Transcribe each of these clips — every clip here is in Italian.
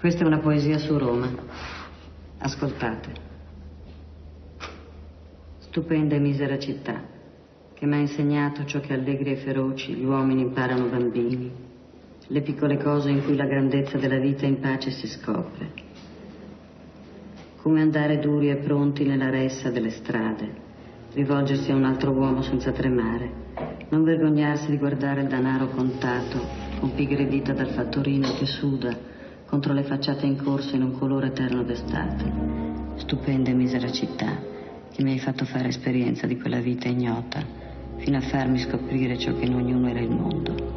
Questa è una poesia su Roma. Ascoltate. Stupenda e misera città, che mi ha insegnato ciò che allegri e feroci gli uomini imparano bambini, le piccole cose in cui la grandezza della vita in pace si scopre. Come andare duri e pronti nella ressa delle strade, rivolgersi a un altro uomo senza tremare, non vergognarsi di guardare il denaro contato con pigre dita dal fattorino che suda contro le facciate in corso in un colore eterno d'estate. Stupenda e misera città che mi hai fatto fare esperienza di quella vita ignota fino a farmi scoprire ciò che in ognuno era il mondo.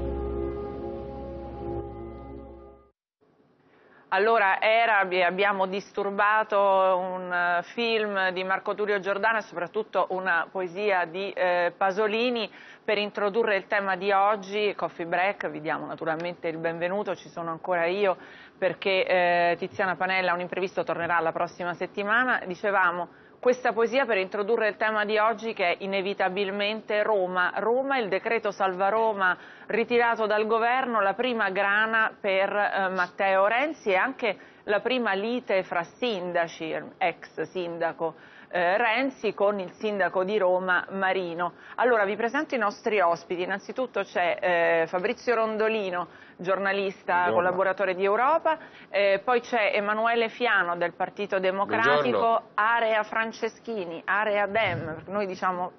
Allora era, abbiamo disturbato un eh, film di Marco Tullio Giordano e soprattutto una poesia di eh, Pasolini per introdurre il tema di oggi, Coffee Break, vi diamo naturalmente il benvenuto, ci sono ancora io perché eh, Tiziana Panella, un imprevisto, tornerà la prossima settimana. Dicevamo questa poesia per introdurre il tema di oggi che è inevitabilmente Roma. Roma, il decreto Salva Roma ritirato dal governo, la prima grana per eh, Matteo Renzi e anche la prima lite fra sindaci, ex sindaco eh, Renzi con il sindaco di Roma Marino. Allora vi presento i nostri ospiti, innanzitutto c'è eh, Fabrizio Rondolino, giornalista, Buongiorno. collaboratore di Europa, eh, poi c'è Emanuele Fiano del Partito Democratico, Buongiorno. Area Franceschini, Area Dem, noi diciamo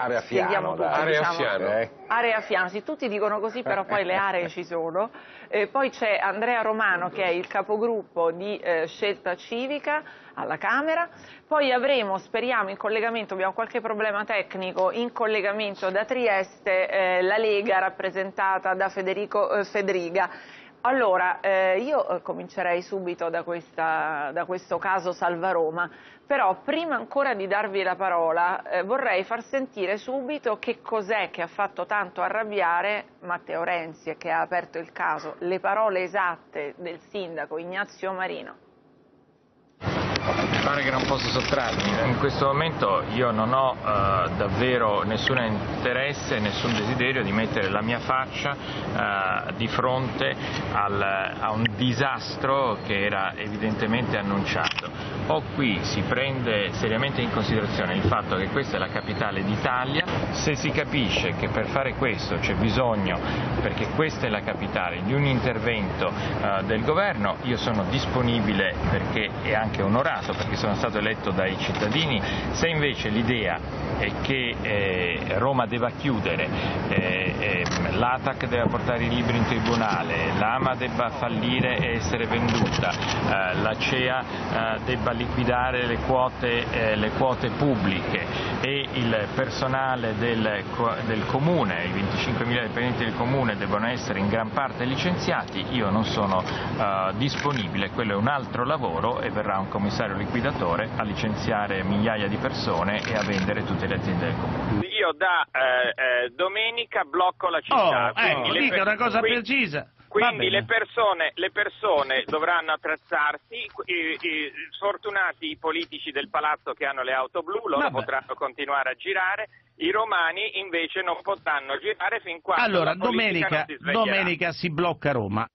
Area Fiano, tutti, area, diciamo, Fiano. Eh. area Fiano. Sì, tutti dicono così, però poi le aree ci sono. Eh, poi c'è Andrea Romano che è il capogruppo di eh, Scelta Civica alla Camera. Poi avremo, speriamo, in collegamento, abbiamo qualche problema tecnico, in collegamento da Trieste eh, la Lega rappresentata da Federico eh, Federiga. Allora, eh, io eh, comincerei subito da, questa, da, questo caso Salva Roma, però prima ancora di darvi la parola eh, vorrei far sentire subito che cos'è che ha fatto tanto arrabbiare Matteo Renzi che ha aperto il caso, le parole esatte del sindaco Ignazio Marino. Mi pare che non posso sottrarmi. In questo momento io non ho eh, davvero nessun interesse, nessun desiderio di mettere la mia faccia eh, di fronte al, a un disastro che era evidentemente annunciato. O qui si prende seriamente in considerazione il fatto che questa è la capitale d'Italia, se si capisce che per fare questo c'è bisogno, perché questa è la capitale, di un intervento eh, del governo, io sono disponibile perché è anche onorato, perché sono stato eletto dai cittadini, se invece l'idea è che eh, Roma debba chiudere, eh, eh, l'ATAC debba portare i libri in tribunale, l'AMA debba fallire e essere venduta, eh, la CEA eh, debba liquidare le quote, eh, le quote, pubbliche e il personale del, del comune, i 25.000 dipendenti del comune debbano essere in gran parte licenziati, io non sono disponibile, quello è un altro lavoro e verrà un commissario liquidatore a licenziare migliaia di persone e a vendere tutte le aziende del comune. Io da eh, eh, domenica blocco la città. Oh, ecco, dica una cosa quindi, precisa. Quindi le persone, le persone, dovranno attrezzarsi, i, i, sfortunati i politici del palazzo che hanno le auto blu, loro Vabbè. potranno continuare a girare, i romani invece non potranno girare fin quando allora, la domenica, si domenica si blocca Roma.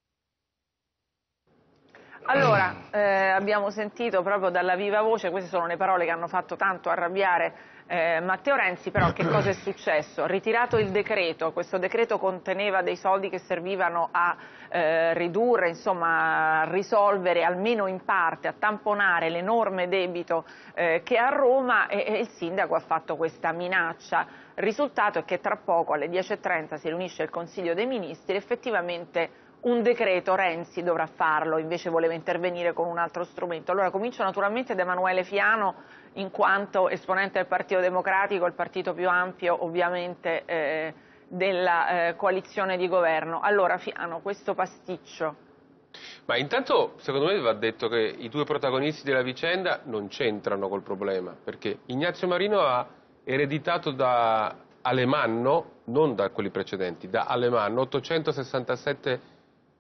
Allora, eh, abbiamo sentito proprio dalla viva voce, queste sono le parole che hanno fatto tanto arrabbiare eh, Matteo Renzi però che cosa è successo? Ritirato il decreto, questo decreto conteneva dei soldi che servivano a eh, ridurre, insomma a risolvere almeno in parte, a tamponare l'enorme debito eh, che ha a Roma e, e il sindaco ha fatto questa minaccia. Il risultato è che tra poco alle 10.30 si riunisce il Consiglio dei Ministri effettivamente un decreto Renzi dovrà farlo, invece voleva intervenire con un altro strumento. Allora comincio naturalmente da Emanuele Fiano, in quanto esponente del Partito Democratico, il partito più ampio ovviamente eh, della eh, coalizione di governo. Allora Fiano, questo pasticcio. Ma intanto secondo me va detto che i due protagonisti della vicenda non c'entrano col problema, perché Ignazio Marino ha ereditato da Alemanno, non da quelli precedenti, da Alemanno 867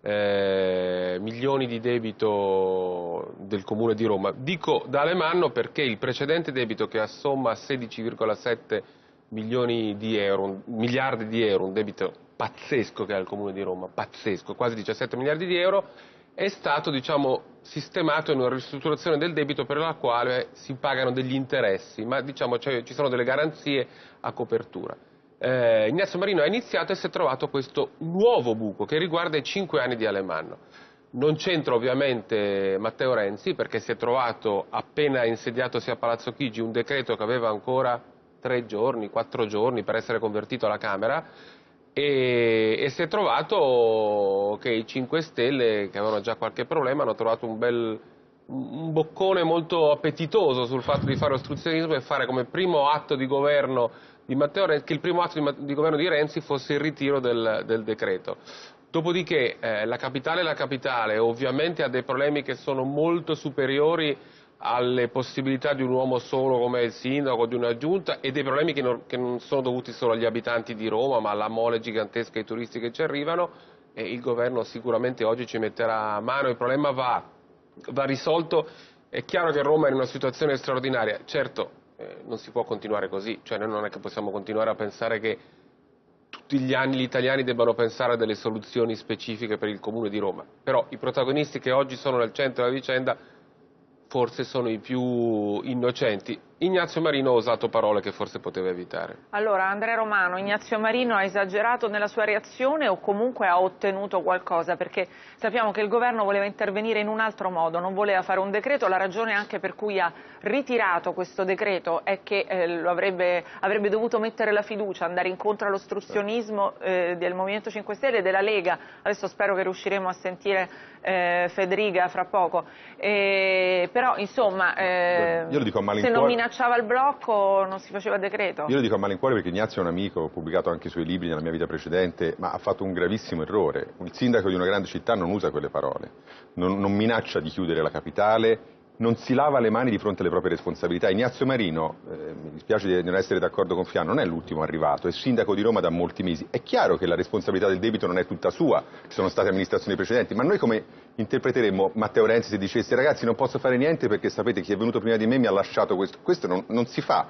eh, milioni di debito del Comune di Roma. Dico da Alemanno perché il precedente debito che assomma a 16,7 milioni di euro, miliardi di euro, un debito pazzesco che ha il Comune di Roma, pazzesco, quasi 17 miliardi di euro, è stato diciamo, sistemato in una ristrutturazione del debito per la quale si pagano degli interessi, ma diciamo, cioè, ci sono delle garanzie a copertura. Eh, Ignazio Marino ha iniziato e si è trovato questo nuovo buco che riguarda i cinque anni di Alemanno. Non c'entra ovviamente Matteo Renzi perché si è trovato appena insediatosi a Palazzo Chigi un decreto che aveva ancora tre giorni, quattro giorni per essere convertito alla Camera e, e, si è trovato che i 5 Stelle, che avevano già qualche problema, hanno trovato un bel un boccone molto appetitoso sul fatto di fare ostruzionismo e fare come primo atto di governo di Matteo Renzi, che il primo atto di, di governo di Renzi fosse il ritiro del, del decreto. Dopodiché eh, la capitale è la capitale, ovviamente ha dei problemi che sono molto superiori alle possibilità di un uomo solo come il sindaco, di una giunta e dei problemi che non, che non sono dovuti solo agli abitanti di Roma ma alla mole gigantesca dei turisti che ci arrivano e il governo sicuramente oggi ci metterà a mano, il problema va, va risolto, è chiaro che Roma è in una situazione straordinaria, certo eh, non si può continuare così, cioè noi non è che possiamo continuare a pensare che tutti gli anni gli italiani debbano pensare a delle soluzioni specifiche per il comune di Roma, però i protagonisti che oggi sono nel centro della vicenda forse sono i più innocenti. Ignazio Marino ha usato parole che forse poteva evitare. Allora, Andrea Romano, Ignazio Marino ha esagerato nella sua reazione o comunque ha ottenuto qualcosa? Perché sappiamo che il governo voleva intervenire in un altro modo, non voleva fare un decreto, la ragione anche per cui ha ritirato questo decreto è che eh, avrebbe, avrebbe, dovuto mettere la fiducia, andare incontro all'ostruzionismo eh, del Movimento 5 Stelle e della Lega. Adesso spero che riusciremo a sentire eh, Federica fra poco. però, insomma, eh, minacciava il blocco non si faceva decreto. Io lo dico a malincuore perché Ignazio è un amico, ho pubblicato anche i suoi libri nella mia vita precedente, ma ha fatto un gravissimo errore. Il sindaco di una grande città non usa quelle parole, non, non minaccia di chiudere la capitale, non si lava le mani di fronte alle proprie responsabilità. Ignazio Marino, eh, mi dispiace di non essere d'accordo con Fiano, non è l'ultimo arrivato, è sindaco di Roma da molti mesi. È chiaro che la responsabilità del debito non è tutta sua, ci sono state amministrazioni precedenti, ma noi come interpreteremmo Matteo Renzi se dicesse ragazzi non posso fare niente perché sapete chi è venuto prima di me mi ha lasciato questo? Questo non, non si fa.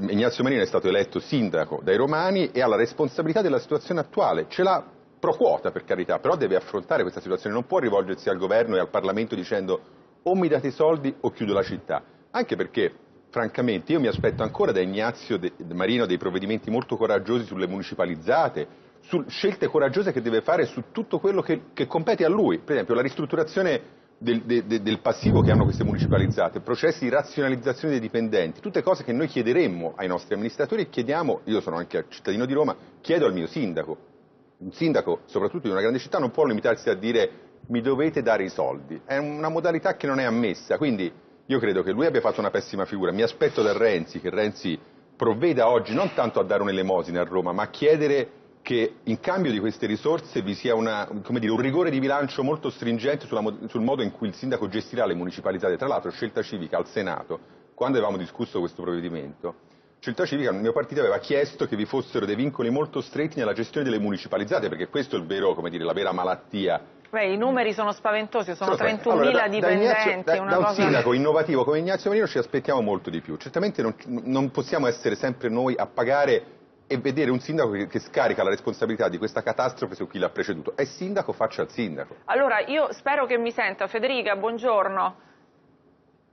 Ignazio Marino è stato eletto sindaco dai romani e ha la responsabilità della situazione attuale, ce l'ha pro quota per carità, però deve affrontare questa situazione, non può rivolgersi al governo e al Parlamento dicendo o mi date i soldi o chiudo la città. Anche perché, francamente, io mi aspetto ancora da Ignazio De Marino dei provvedimenti molto coraggiosi sulle municipalizzate, su scelte coraggiose che deve fare su tutto quello che, che compete a lui. Per esempio, la ristrutturazione del, de, de, del, passivo che hanno queste municipalizzate, processi di razionalizzazione dei dipendenti, tutte cose che noi chiederemmo ai nostri amministratori e chiediamo, io sono anche cittadino di Roma, chiedo al mio sindaco. Un sindaco, soprattutto di una grande città, non può limitarsi a dire mi dovete dare i soldi. È una modalità che non è ammessa, quindi io credo che lui abbia fatto una pessima figura. Mi aspetto da Renzi che Renzi provveda oggi non tanto a dare un'elemosina a Roma, ma a chiedere che in cambio di queste risorse vi sia una, dire, un rigore di bilancio molto stringente sulla, sul modo in cui il sindaco gestirà le municipalizzate. Tra l'altro, scelta civica al Senato, quando avevamo discusso questo provvedimento, Scelta Civica, il mio partito aveva chiesto che vi fossero dei vincoli molto stretti nella gestione delle municipalizzate, perché questo è vero, dire, la vera malattia Beh, I numeri sono spaventosi, sono 31.000 allora, dipendenti. Da, da, da un sindaco innovativo come Ignazio Marino ci aspettiamo molto di più. Certamente non, non possiamo essere sempre noi a pagare e vedere un sindaco che, che, scarica la responsabilità di questa catastrofe su chi l'ha preceduto. È sindaco, faccia il sindaco. Allora, io spero che mi senta. Federica, buongiorno.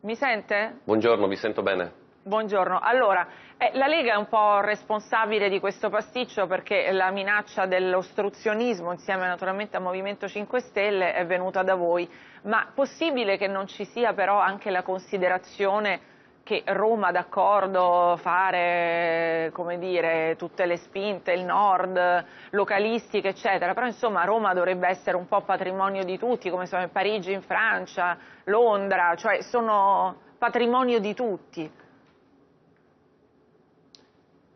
Mi sente? Buongiorno, vi sento bene. Buongiorno. Allora, eh, la Lega è un po' responsabile di questo pasticcio perché la minaccia dell'ostruzionismo insieme naturalmente al Movimento 5 Stelle è venuta da voi, ma possibile che non ci sia però anche la considerazione che Roma d'accordo fare dire, tutte le spinte, il nord, localistiche eccetera, però insomma Roma dovrebbe essere un po' patrimonio di tutti come sono Parigi in Francia, Londra, cioè sono patrimonio di tutti.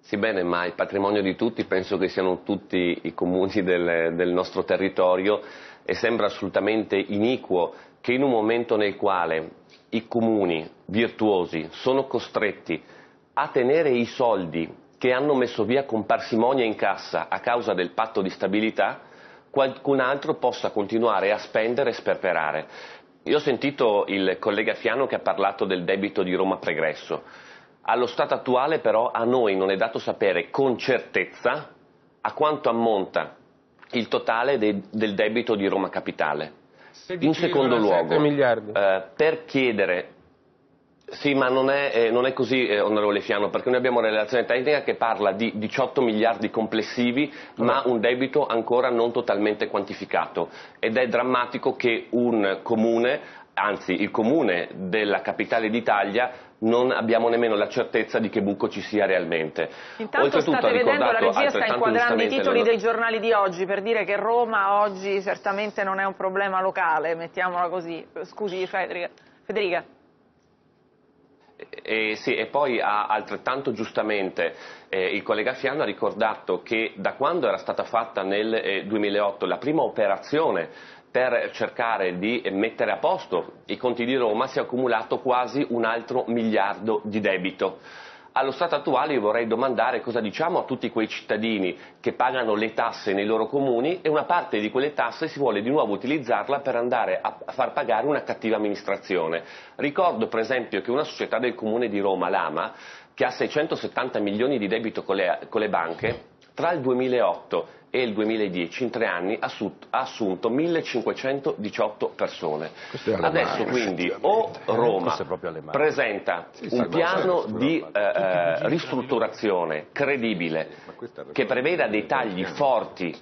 Sì, bene, ma il patrimonio di tutti penso che siano tutti i comuni del, del nostro territorio e sembra assolutamente iniquo che in un momento nel quale i comuni virtuosi sono costretti a tenere i soldi che hanno messo via con parsimonia in cassa a causa del patto di stabilità, qualcun altro possa continuare a spendere e sperperare. Io ho sentito il collega Fiano che ha parlato del debito di Roma Pregresso. Allo stato attuale però a noi non è dato sapere con certezza a quanto ammonta il totale de del debito di Roma Capitale. In secondo 16,7 luogo, eh, per chiedere sì, ma non è, eh, non è così, eh, onorevole Fiano, perché noi abbiamo una relazione tecnica che parla di 18 miliardi complessivi, ma un debito ancora non totalmente quantificato. Ed è drammatico che un comune, anzi il comune della capitale d'Italia, non abbiamo nemmeno la certezza di che buco ci sia realmente. Intanto Oltretutto, state vedendo, la regia sta inquadrando i titoli dei giornali di oggi per dire che Roma oggi certamente non è un problema locale, mettiamola così. Scusi Federica. Federica. E, sì, e poi ha altrettanto giustamente eh, il collega Fiano ha ricordato che da quando era stata fatta nel eh, 2008 la prima operazione per cercare di mettere a posto i conti di Roma si è accumulato quasi un altro miliardo di debito. Allo stato attuale io vorrei domandare cosa diciamo a tutti quei cittadini che pagano le tasse nei loro comuni e una parte di quelle tasse si vuole di nuovo utilizzarla per andare a far pagare una cattiva amministrazione. Ricordo per esempio che una società del comune di Roma, l'AMA, che ha 670 milioni di debito con le, con le banche, tra il 2008 e il 2010, in tre anni, ha assu- ha assunto 1518 persone. Adesso quindi o. Roma presenta un piano di eh, eh, ristrutturazione credibile che preveda dei tagli forti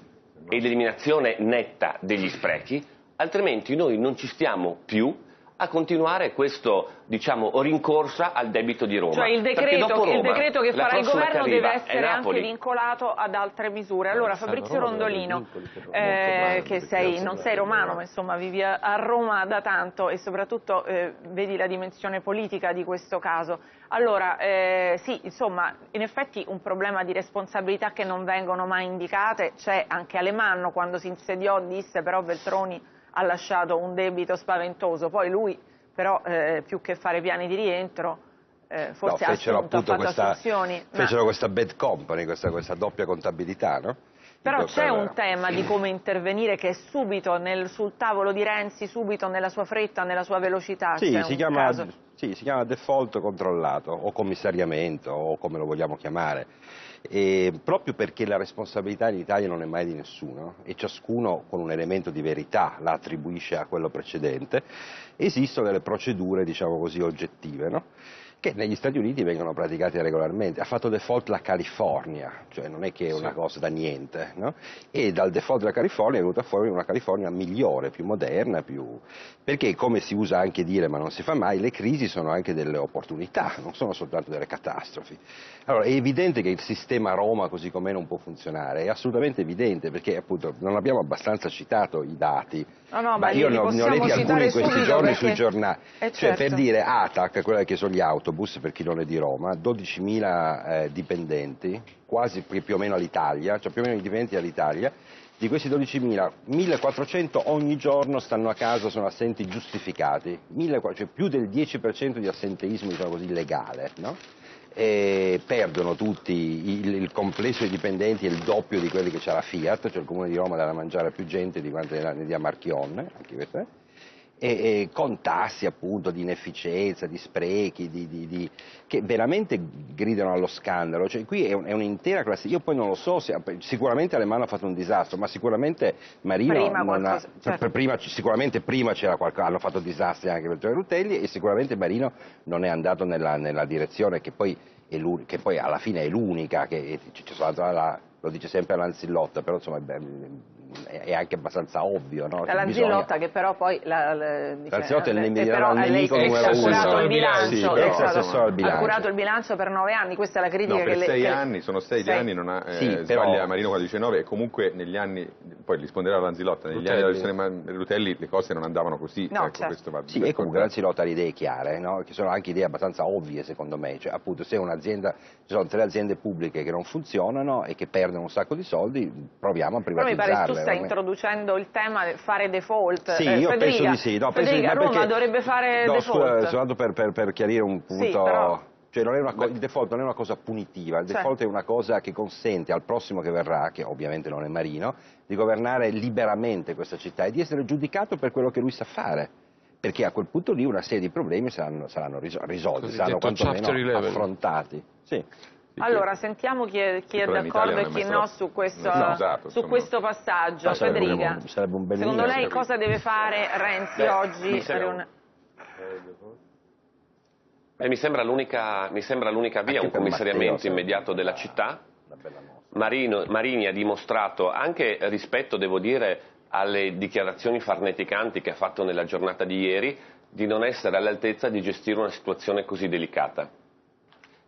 e l'eliminazione netta degli sprechi, altrimenti noi non ci stiamo più a continuare questo, diciamo, rincorsa al debito di Roma. Cioè il decreto, dopo il Roma, decreto che farà il governo che deve essere anche vincolato ad altre misure. Allora Fabrizio Roma Rondolino, eh, che sei, non sei romano, ma insomma vivi a, a Roma da tanto e soprattutto eh, vedi la dimensione politica di questo caso. Allora, eh, sì, insomma, in effetti un problema di responsabilità che non vengono mai indicate c'è anche Alemanno quando si insediò disse però Veltroni ha lasciato un debito spaventoso, poi lui però eh, più che fare piani di rientro eh, forse No, ha, fecero assunto, appunto fatto questa, assunzioni. ma- fecero questa bad company, questa, questa doppia contabilità, no? Però Per- c'è un tema di come intervenire che è subito nel- sul tavolo di Renzi, subito nella sua fretta, nella sua velocità. Sì, si chiama, sì, si chiama default controllato o commissariamento o come lo vogliamo chiamare. E proprio perché la responsabilità in Italia non è mai di nessuno e ciascuno con un elemento di verità la attribuisce a quello precedente, esistono delle procedure, diciamo così, oggettive, no? che negli Stati Uniti vengono praticate regolarmente. Ha fatto default la California, cioè non è che è una cosa da niente, no? e dal default della California è venuta fuori una California migliore, più moderna, più... perché come si usa anche dire, ma non si fa mai, le crisi sono anche delle opportunità, non sono soltanto delle catastrofi. Allora è evidente che il sistema Roma così com'è non può funzionare, è assolutamente evidente perché appunto non abbiamo abbastanza citato i dati, No, no, ma io ne ho, letti alcuni in questi giorni perché- sui giornali, Eh, cioè certo. per dire ATAC, quella che sono gli autobus per chi non è di Roma, 12.000 eh, dipendenti, quasi più o meno all'Italia, cioè più o meno i dipendenti all'Italia, di questi 12.000, 1.400 ogni giorno stanno a casa, sono assenti giustificati, 1.400, cioè più del 10% di assenteismo diciamo così legale, no? E perdono tutti il, il complesso di dipendenti è il doppio di quelli che c'ha la Fiat, cioè il comune di Roma dà da mangiare a più gente di quanto ne dia Marchionne, anche questo, eh? E, e con tassi appunto di inefficienza, di sprechi, di- di- di- che veramente gridano allo scandalo. Cioè, qui è, un- è un'intera classe. Io poi non lo so, se, sicuramente Alemanno ha fatto un disastro, ma sicuramente Marino Prima non ha- qualcosa, certo. prima- sicuramente prima c'era qualco- hanno fatto disastri anche per Rutelli e sicuramente Marino non è andato nella, nella direzione che poi, è che poi alla fine è l'unica, che lo dice sempre Lanzillotta, però insomma beh, è, anche abbastanza ovvio. No? La Che Lanzillotta bisogna- che però poi la, la, dice, Lanzillotta è il eh, nemico- il nemico numero ha uno. curato il bilancio, ha- ha curato il bilancio per nove anni, questa è la critica No, che per le- sei che- anni, sono sei, Sei. anni, non ha, eh, Sì, però- sbaglia Marino quando dice nove e comunque negli anni, poi risponderà Lanzillotta, negli Rutelli. anni della gestione Ma- Rutelli le cose non andavano così, No, ecco, certo. questo va Sì, e comunque ricordato. Lanzillotta ha le idee chiare, no? che sono anche idee abbastanza ovvie secondo me, cioè appunto se un'azienda, ci sono tre aziende pubbliche che non funzionano e che perdono un sacco di soldi, proviamo a privatizzarle. Stai introducendo il tema del fare default. Sì, Eh, io Federica, penso di sì. No, penso di- Federica, ma Roma perché- dovrebbe fare no, default. Scusa, soltanto per, per- per chiarire un punto. Sì, però- Cioè, non è una co- il default non è una cosa punitiva, il Certo. default è una cosa che consente al prossimo che verrà, che ovviamente non è Marino, di governare liberamente questa città e di essere giudicato per quello che lui sa fare. Perché a quel punto lì una serie di problemi saranno, saranno riso- risolti, saranno Cosiddetto quantomeno Chapter 11. affrontati. Sì. Allora, sentiamo chi è, chi è d'accordo e chi no su questo, usato, su questo passaggio. Sarebbe Federica, un- sarebbe un bel secondo lei cosa deve fare Renzi Beh, oggi? mi sembra- per un- E mi sembra l'unica, mi sembra l'unica via, Anche un commissariamento Matteo, immediato della una- città. Marino- Marini ha dimostrato anche rispetto, devo dire, alle dichiarazioni farneticanti che ha fatto nella giornata di ieri, di non essere all'altezza di gestire una situazione così delicata.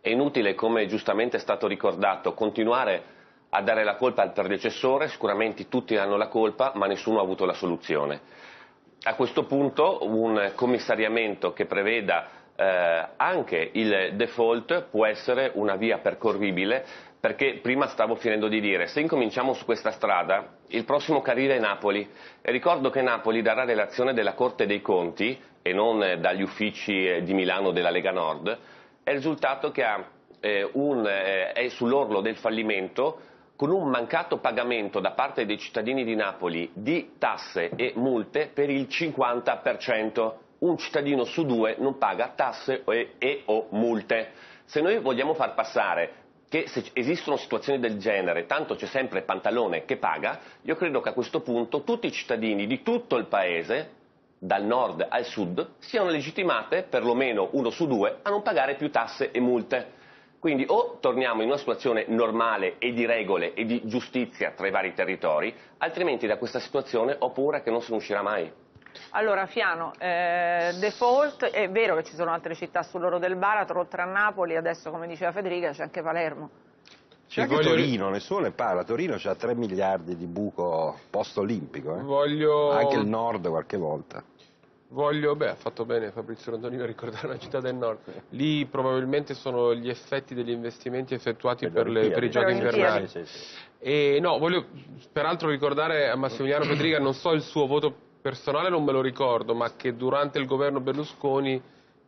È inutile, come giustamente è stato ricordato, continuare a dare la colpa al predecessore, sicuramente tutti hanno la colpa, ma nessuno ha avuto la soluzione. A questo punto un commissariamento che preveda eh, anche il default può essere una via percorribile perché prima stavo finendo di dire, se incominciamo su questa strada, il prossimo carrire è Napoli e ricordo che Napoli darà relazione della Corte dei Conti e non dagli uffici eh, di Milano della Lega Nord, è il risultato che ha, eh, un, eh, è sull'orlo del fallimento con un mancato pagamento da parte dei cittadini di Napoli di tasse e multe per il 50%. Un cittadino su due non paga tasse e, e o multe. Se noi vogliamo far passare che se esistono situazioni del genere, tanto c'è sempre Pantalone che paga, io credo che a questo punto tutti i cittadini di tutto il paese, dal nord al sud, siano legittimate, perlomeno uno su due, a non pagare più tasse e multe. Quindi o torniamo in una situazione normale e di regole e di giustizia tra i vari territori, altrimenti da questa situazione ho paura che non se ne uscirà mai. Allora, Fiano, eh, default, è vero che ci sono altre città sull'oro del baratro, oltre a Napoli, adesso come diceva Federica c'è anche Palermo. C'è anche voglio- Torino, nessuno ne parla. Torino c'ha 3 miliardi di buco post-olimpico. eh. Voglio... Anche il nord qualche volta. Voglio, beh, ha fatto bene Fabrizio Rondolino a ricordare una città del nord. Lì probabilmente sono gli effetti degli investimenti effettuati per, le- per i giochi Per invernali. Sì, sì, sì. E no, voglio peraltro ricordare a Massimiliano Federica, non so il suo voto personale, non me lo ricordo, ma che durante il governo Berlusconi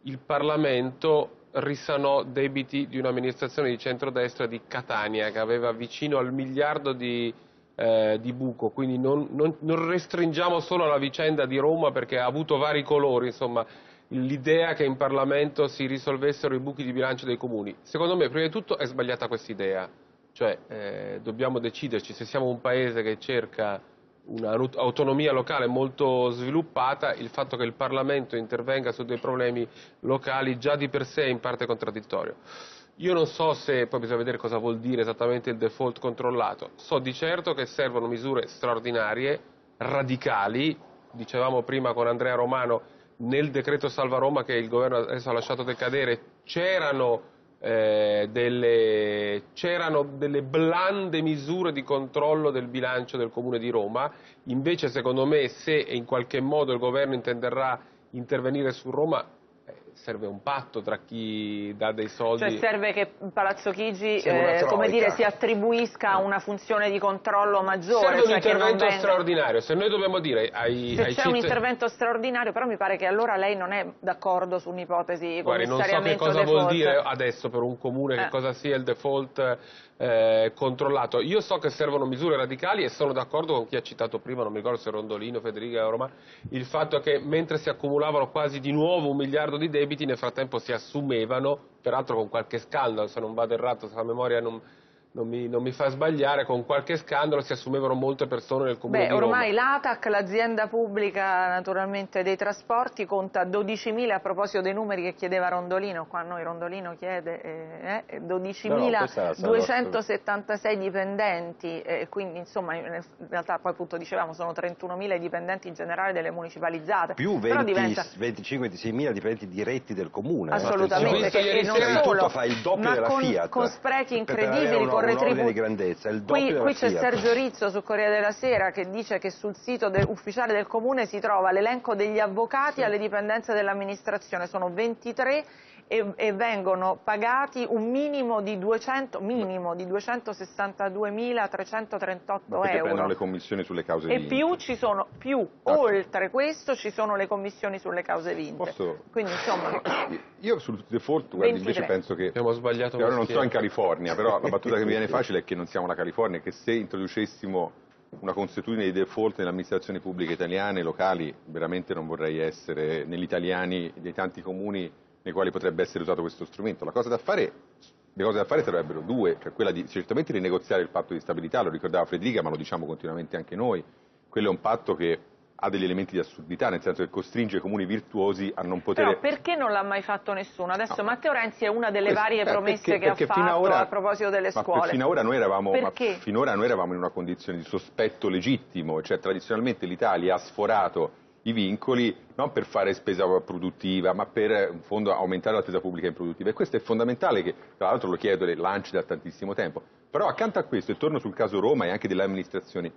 il Parlamento risanò debiti di un'amministrazione di centrodestra di Catania che aveva vicino al miliardo di, eh, di buco, quindi non, non- non restringiamo solo alla vicenda di Roma perché ha avuto vari colori, insomma l'idea che in Parlamento si risolvessero i buchi di bilancio dei comuni. Secondo me, prima di tutto, è sbagliata questa idea, cioè eh, dobbiamo deciderci se siamo un paese che cerca un'autonomia locale molto sviluppata, il fatto che il Parlamento intervenga su dei problemi locali già di per sé è in parte contraddittorio. Io non so se, poi bisogna vedere cosa vuol dire esattamente il default controllato, so di certo che servono misure straordinarie, radicali, dicevamo prima con Andrea Romano, nel decreto Salva Roma che il governo adesso ha lasciato decadere, c'erano eh, delle, c'erano delle blande misure di controllo del bilancio del Comune di Roma, invece secondo me se in qualche modo il governo intenderà intervenire su Roma serve un patto tra chi dà dei soldi. Cioè serve che Palazzo Chigi eh, dire, si attribuisca una funzione di controllo maggiore. Serve un cioè che non intervento venga- straordinario, se noi dobbiamo dire ai, Se ai c'è un citt- intervento straordinario, però mi pare che allora lei non è d'accordo su un'ipotesi Guardi, non so che cosa default. vuol dire adesso per un comune, che Eh. cosa sia il default eh, controllato. Io so che servono misure radicali e sono d'accordo con chi ha citato prima, non mi ricordo se Rondolino, Federica o Roma, il fatto che mentre si accumulavano quasi di nuovo un miliardo di debiti, nel frattempo si assumevano, peraltro con qualche scandalo, se non vado errato, se la memoria non, non mi, non mi fa sbagliare, con qualche scandalo si assumevano molte persone nel comune Beh, di Roma. ormai l'ATAC, l'azienda pubblica naturalmente dei trasporti, conta 12.000 a proposito dei numeri che chiedeva Rondolino, qua noi Rondolino chiede eh, eh, No, no, 12.276 dipendenti, eh, quindi insomma in realtà poi appunto dicevamo sono 31.000 i dipendenti in generale delle municipalizzate. Più Però 20, diventa... 25-26 mila dipendenti diretti del comune. Assolutamente, che, ieri e non solo, Tutto fa il doppio ma della con, Fiat. con sprechi incredibili, un- di grandezza, il doppio Qui, qui c'è. Sergio Rizzo su Corriere della Sera che dice che sul sito de- ufficiale del comune si trova l'elenco degli avvocati alle dipendenze dell'amministrazione, sono 23 e, e vengono pagati un minimo di 200, minimo di 262.338 Perché prendono euro. le commissioni sulle cause E vinte. più ci sono, più, Ah. oltre questo ci sono le commissioni sulle cause vinte. Posso- Quindi insomma, Io sul default, guardi, invece 23. penso che... Abbiamo sbagliato Ora non so in California, però la battuta che mi viene facile è che non siamo la California e che se introducessimo una consuetudine di default nelle amministrazioni pubbliche italiane, locali, veramente non vorrei essere negli italiani dei tanti comuni nei quali potrebbe essere usato questo strumento. La cosa da fare le cose da fare sarebbero due, cioè quella di certamente rinegoziare il patto di stabilità, lo ricordava Federica, ma lo diciamo continuamente anche noi, quello è un patto che ha degli elementi di assurdità, nel senso che costringe i comuni virtuosi a non poter... Però perché non l'ha mai fatto nessuno? Adesso no. Matteo Renzi è una delle Questo, varie eh, promesse perché, che perché ha fatto ora, a proposito delle ma scuole. Finora noi, eravamo, perché? finora noi eravamo in una condizione di sospetto legittimo, cioè tradizionalmente l'Italia ha sforato i vincoli non per fare spesa produttiva, ma per in fondo aumentare la spesa pubblica improduttiva. E questo è fondamentale, che tra l'altro lo chiedo le lanci da tantissimo tempo. Però accanto a questo, e torno sul caso Roma e anche delle amministrazioni,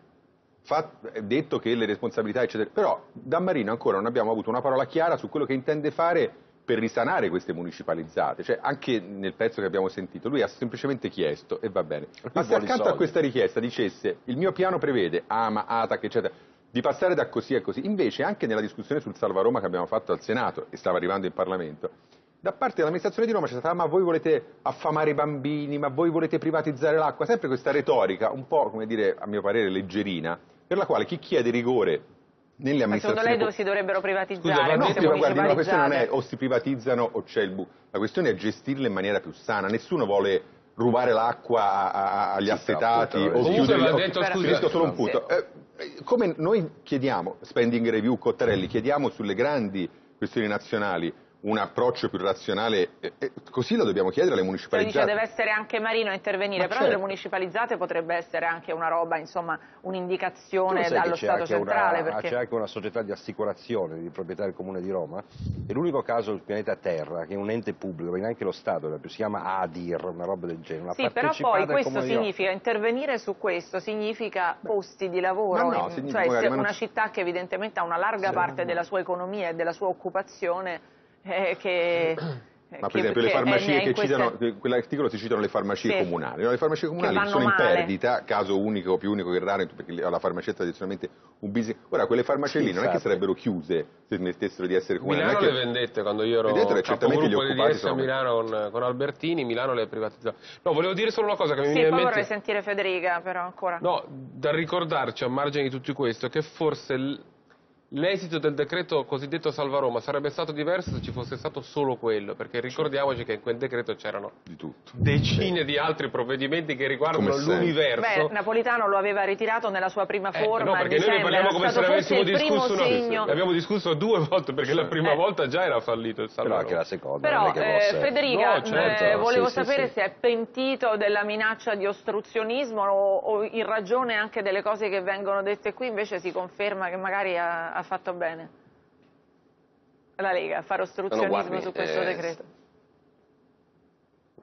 fa, detto che le responsabilità, eccetera, però da Marino ancora non abbiamo avuto una parola chiara su quello che intende fare per risanare queste municipalizzate, cioè anche nel pezzo che abbiamo sentito, lui ha semplicemente chiesto, e va bene, ma se accanto a questa richiesta dicesse il mio piano prevede AMA, ATAC, eccetera, di passare da così a così, invece anche nella discussione sul Salva Roma che abbiamo fatto al Senato e stava arrivando in Parlamento, da parte dell'amministrazione di Roma c'è stata ma voi volete affamare i bambini, ma voi volete privatizzare l'acqua, sempre questa retorica un po', come dire, a mio parere leggerina, per la quale chi chiede rigore nelle amministrazioni... Ma secondo lei dove si dovrebbero privatizzare? Scusa, no, no, guardi, la questione non è o si privatizzano o c'è il bu, la questione è gestirle in maniera più sana, nessuno vuole rubare l'acqua agli sì, assetati o chiudere... Ho detto, scusa, solo un punto. Eh, come noi chiediamo, spending review, Cottarelli, chiediamo sulle grandi questioni nazionali un approccio più razionale, eh, così lo dobbiamo chiedere alle municipalizzate. Cioè, dice deve essere anche Marino a intervenire, Ma però certo. le municipalizzate potrebbe essere anche una roba, insomma, un'indicazione dallo Stato centrale. Una, perché... C'è anche una società di assicurazione di proprietà del Comune di Roma, è l'unico caso del pianeta Terra che è un ente pubblico, perché neanche lo Stato, si chiama ADIR, una roba del genere. Una sì, però poi questo significa, intervenire su questo significa posti di lavoro, no, in, cioè una non... città che evidentemente ha una larga sì, parte della sua economia e della sua occupazione eh, che... Ma per esempio le farmacie che citano, quell'articolo si citano le farmacie sì. comunali, no? le farmacie comunali sono male. in perdita, caso unico, più unico che raro, perché la farmacia è tradizionalmente un business. Ora quelle farmacie sì, lì non è che sarebbero chiuse se smettessero di essere comunali. Milano che... le vendette quando io ero capogruppo di DS a Milano con, con, Albertini, Milano le privatizzava. No, volevo dire solo una cosa che mi sì, viene in mente. vorrei sentire Federica però ancora. No, da ricordarci a margine di tutto questo che forse L'esito del decreto cosiddetto Salva Roma sarebbe stato diverso se ci fosse stato solo quello, perché ricordiamoci che in quel decreto c'erano di decine sì. di altri provvedimenti che riguardano l'universo. Beh, Napolitano lo aveva ritirato nella sua prima forma. Eh, no, perché noi ne parliamo come se ne avessimo discusso, no, ne abbiamo discusso due volte, perché la prima eh. volta già era fallito il Salva Roma. Però anche la seconda. Però, eh, fosse... Federica, no, certo. eh, volevo sì, sapere sì, se è pentito della minaccia di ostruzionismo o, o, in ragione anche delle cose che vengono dette qui, invece si conferma che magari ha, ha fatto bene. La Lega a fare ostruzionismo guardi, su questo eh, decreto?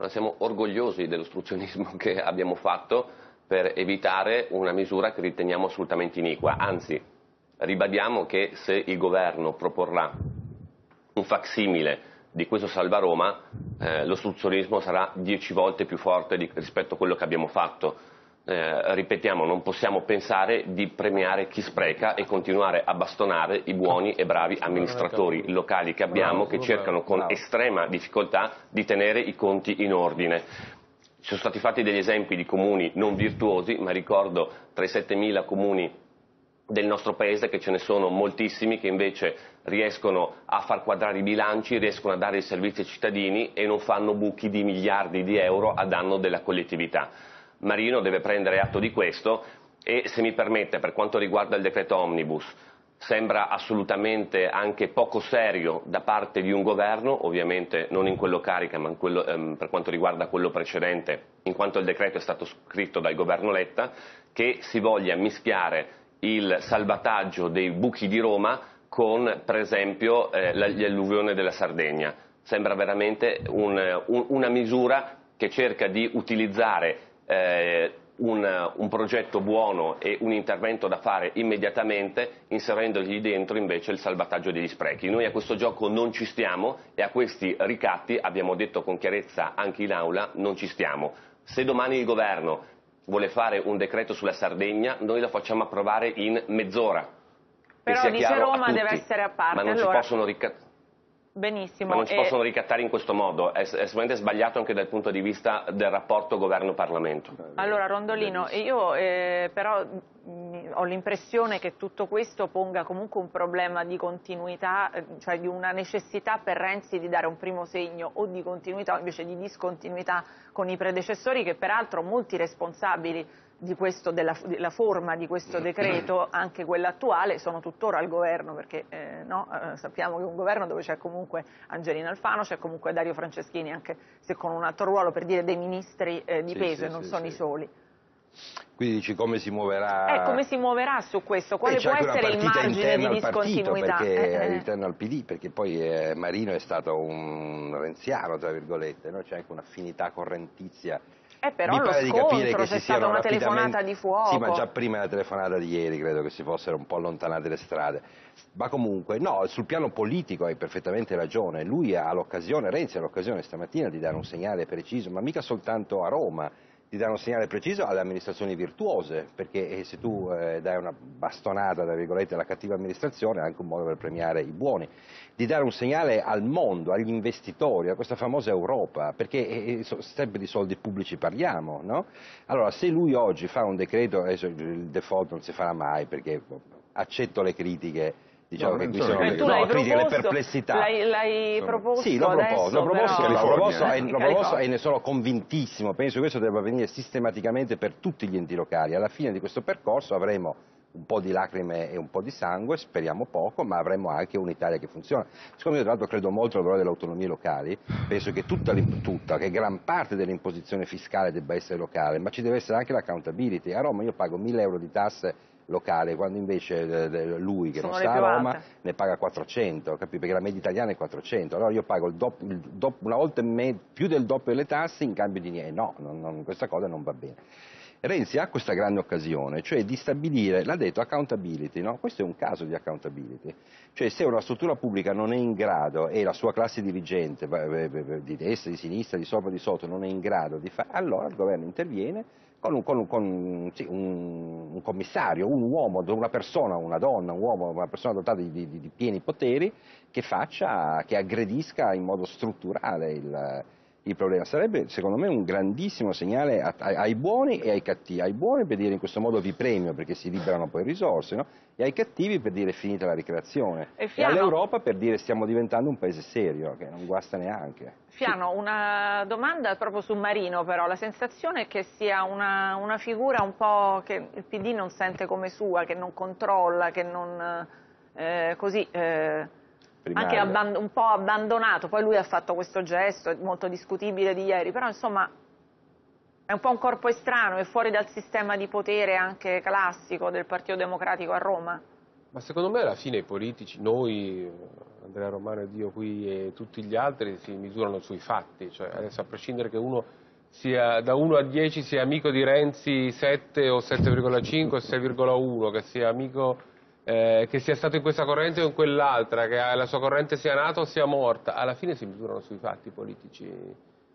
Siamo orgogliosi dell'ostruzionismo che abbiamo fatto per evitare una misura che riteniamo assolutamente iniqua, anzi ribadiamo che se il governo proporrà un facsimile di questo Salva Roma, eh, l'ostruzionismo sarà dieci volte più forte di, rispetto a quello che abbiamo fatto eh, ripetiamo, non possiamo pensare di premiare chi spreca e continuare a bastonare i buoni e bravi amministratori locali che abbiamo che cercano con estrema difficoltà di tenere i conti in ordine. Ci sono stati fatti degli esempi di comuni non virtuosi, ma ricordo tra i 7.000 comuni del nostro paese che ce ne sono moltissimi che invece riescono a far quadrare i bilanci, riescono a dare i servizi ai cittadini e non fanno buchi di miliardi di euro a danno della collettività. Marino deve prendere atto di questo e se mi permette per quanto riguarda il decreto omnibus sembra assolutamente anche poco serio da parte di un governo, ovviamente non in quello carica ma quello, ehm, per quanto riguarda quello precedente, in quanto il decreto è stato scritto dal governo Letta, che si voglia mischiare il salvataggio dei buchi di Roma con per esempio eh, l'alluvione della Sardegna. Sembra veramente un, un, una misura che cerca di utilizzare eh, un, un, progetto buono e un intervento da fare immediatamente inserendogli dentro invece il salvataggio degli sprechi. Noi a questo gioco non ci stiamo e a questi ricatti, abbiamo detto con chiarezza anche in aula, non ci stiamo. Se domani il governo vuole fare un decreto sulla Sardegna, noi lo facciamo approvare in mezz'ora. Però dice Roma deve essere a parte. Ma non allora... ci possono ricattare Benissimo. Ma non si e- possono ricattare in questo modo, è, è sicuramente sbagliato anche dal punto di vista del rapporto governo-parlamento. Allora Rondolino, io eh, però mh, ho l'impressione che tutto questo ponga comunque un problema di continuità, eh, cioè di una necessità per Renzi di dare un primo segno o di continuità o invece di discontinuità con i predecessori che peraltro molti responsabili questo, della, della forma di questo decreto, anche quello attuale, sono tuttora al governo perché eh, no, eh, sappiamo che è un governo dove c'è comunque Angelina Alfano, c'è comunque Dario Franceschini, anche se con un altro ruolo per dire dei ministri eh, di Sì, peso sì, e non sì, sono i soli. Quindi dici come si muoverà... Eh, come si muoverà su questo? Quale può essere il margine di discontinuità? perché Eh, eh. interna al PD, perché poi eh, Marino è stato un renziano, tra virgolette, no? c'è anche un'affinità correntizia. Eh, però Mi pare di capire che si siano una telefonata di fuoco. Sì, ma già prima della telefonata di ieri credo che si fossero un po' allontanate le strade. Ma comunque, no, sul piano politico hai perfettamente ragione. Lui ha l'occasione, Renzi ha l'occasione stamattina di dare un segnale preciso, ma mica soltanto a Roma, di dare un segnale preciso alle amministrazioni virtuose, perché eh, se tu eh, dai una bastonata, alla cattiva amministrazione è anche un modo per premiare i buoni, di dare un segnale al mondo, agli investitori, a questa famosa Europa, perché eh, eh, sempre di soldi pubblici parliamo, no? Allora, se lui oggi fa un decreto, adesso il default non si farà mai, perché accetto le critiche, diciamo No, che qui sono le, no, critiche, le perplessità. l'hai, l'hai proposto Sì, l'ho proposto, l'ho proposto, però... l'ho proposto, eh? e, l'ho proposto e ne sono convintissimo, penso che questo debba avvenire sistematicamente per tutti gli enti locali. Alla fine di questo percorso avremo un po' di lacrime e un po' di sangue, speriamo poco, ma avremo anche un'Italia che funziona. Siccome io tra l'altro credo molto al valore delle autonomie locali, penso che tutta, tutta, che gran parte dell'imposizione fiscale debba essere locale, ma ci deve essere anche l'accountability. A Roma io pago 1000 euro di tasse locali, quando invece eh, lui che Sono non sta a Roma alte. ne paga 400, capi? perché la media italiana è 400, allora io pago doppio- doppio- una volta più del doppio delle tasse in cambio di niente, no, non- non- questa cosa non va bene. Renzi ha questa grande occasione, cioè di stabilire, l'ha detto, accountability, no? questo è un caso di accountability, cioè se una struttura pubblica non è in grado e la sua classe dirigente eh, eh, di destra, di sinistra, di sopra, di sotto non è in grado di fare, allora il governo interviene con un, con un- con, sì, un- un commissario, un uomo, una persona, una donna, un uomo, una persona dotata di, di- di pieni poteri che faccia, che aggredisca in modo strutturale il, il problema. Sarebbe secondo me un grandissimo segnale a- ai, ai buoni e ai cattivi. Ai buoni per dire in questo modo vi premio perché si liberano poi risorse, no? e ai cattivi per dire finita la ricreazione. E E, all'Europa per dire stiamo diventando un paese serio, che non guasta neanche. Fiano, una domanda proprio su Marino però, la sensazione è che sia una, una figura un po' che il PD non sente come sua, che non controlla, che non... eh, così... eh, Primaria. anche un po' abbandonato, poi lui ha fatto questo gesto molto discutibile di ieri, però insomma è un po' un corpo estraneo, è fuori dal sistema di potere anche classico del Partito Democratico a Roma. Ma secondo me alla fine i politici, noi, Andrea Romano ed io qui e tutti gli altri, si misurano sui fatti, cioè adesso a prescindere che uno sia da 1 a 10 sia amico di Renzi 7 o 7,5 o 6,1, che sia amico eh, che sia stato in questa corrente o in quell'altra, che la sua corrente sia nata o sia morta, alla fine si misurano sui fatti politici.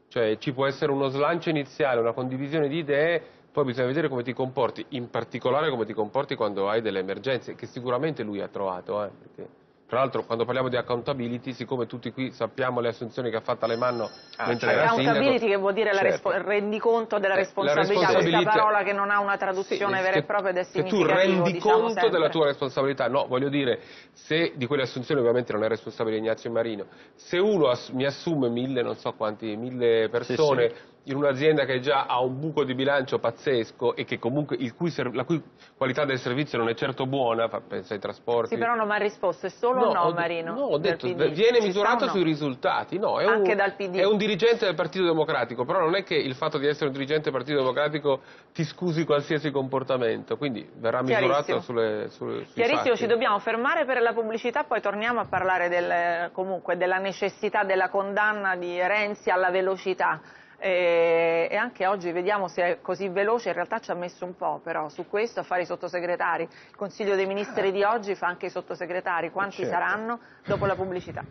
Cioè ci può essere uno slancio iniziale, una condivisione di idee, poi bisogna vedere come ti comporti, in particolare come ti comporti quando hai delle emergenze, che sicuramente lui ha trovato. eh, perché, tra l'altro quando parliamo di accountability, siccome tutti qui sappiamo le assunzioni che ha fatto Alemanno mentre era sindaco, Accountability che vuol dire la Certo. il rendiconto della Eh, la responsabilità, questa responsabilità- parola che non ha una traduzione Sì, vera e propria ed è che tu rendi diciamo conto sempre. della tua responsabilità. No, voglio dire, se di quelle assunzioni ovviamente non è responsabile Ignazio Marino, se uno ass- mi assume mille, non so quanti, mille persone in un'azienda che già ha un buco di bilancio pazzesco e che comunque cui la cui qualità del servizio non è certo buona, pensa ai trasporti. Sì, però non mi ha risposto, è solo o no, ho Marino? No, ho detto, viene Ci misurato no? sui risultati. No, è Anche un, dal PD. È un dirigente del Partito Democratico, però non è che il fatto di essere un dirigente del Partito Democratico ti scusi qualsiasi comportamento, quindi verrà misurato sulle, sulle, Chiarissimo, fatti. ci dobbiamo fermare per la pubblicità, poi torniamo a parlare del- comunque della necessità della condanna di Renzi alla velocità. E, e anche oggi vediamo se è così veloce, in realtà ci ha messo un po' però su questo a fare i sottosegretari. Il Consiglio dei Ministri di oggi fa anche i sottosegretari, quanti Certo. saranno dopo la pubblicità?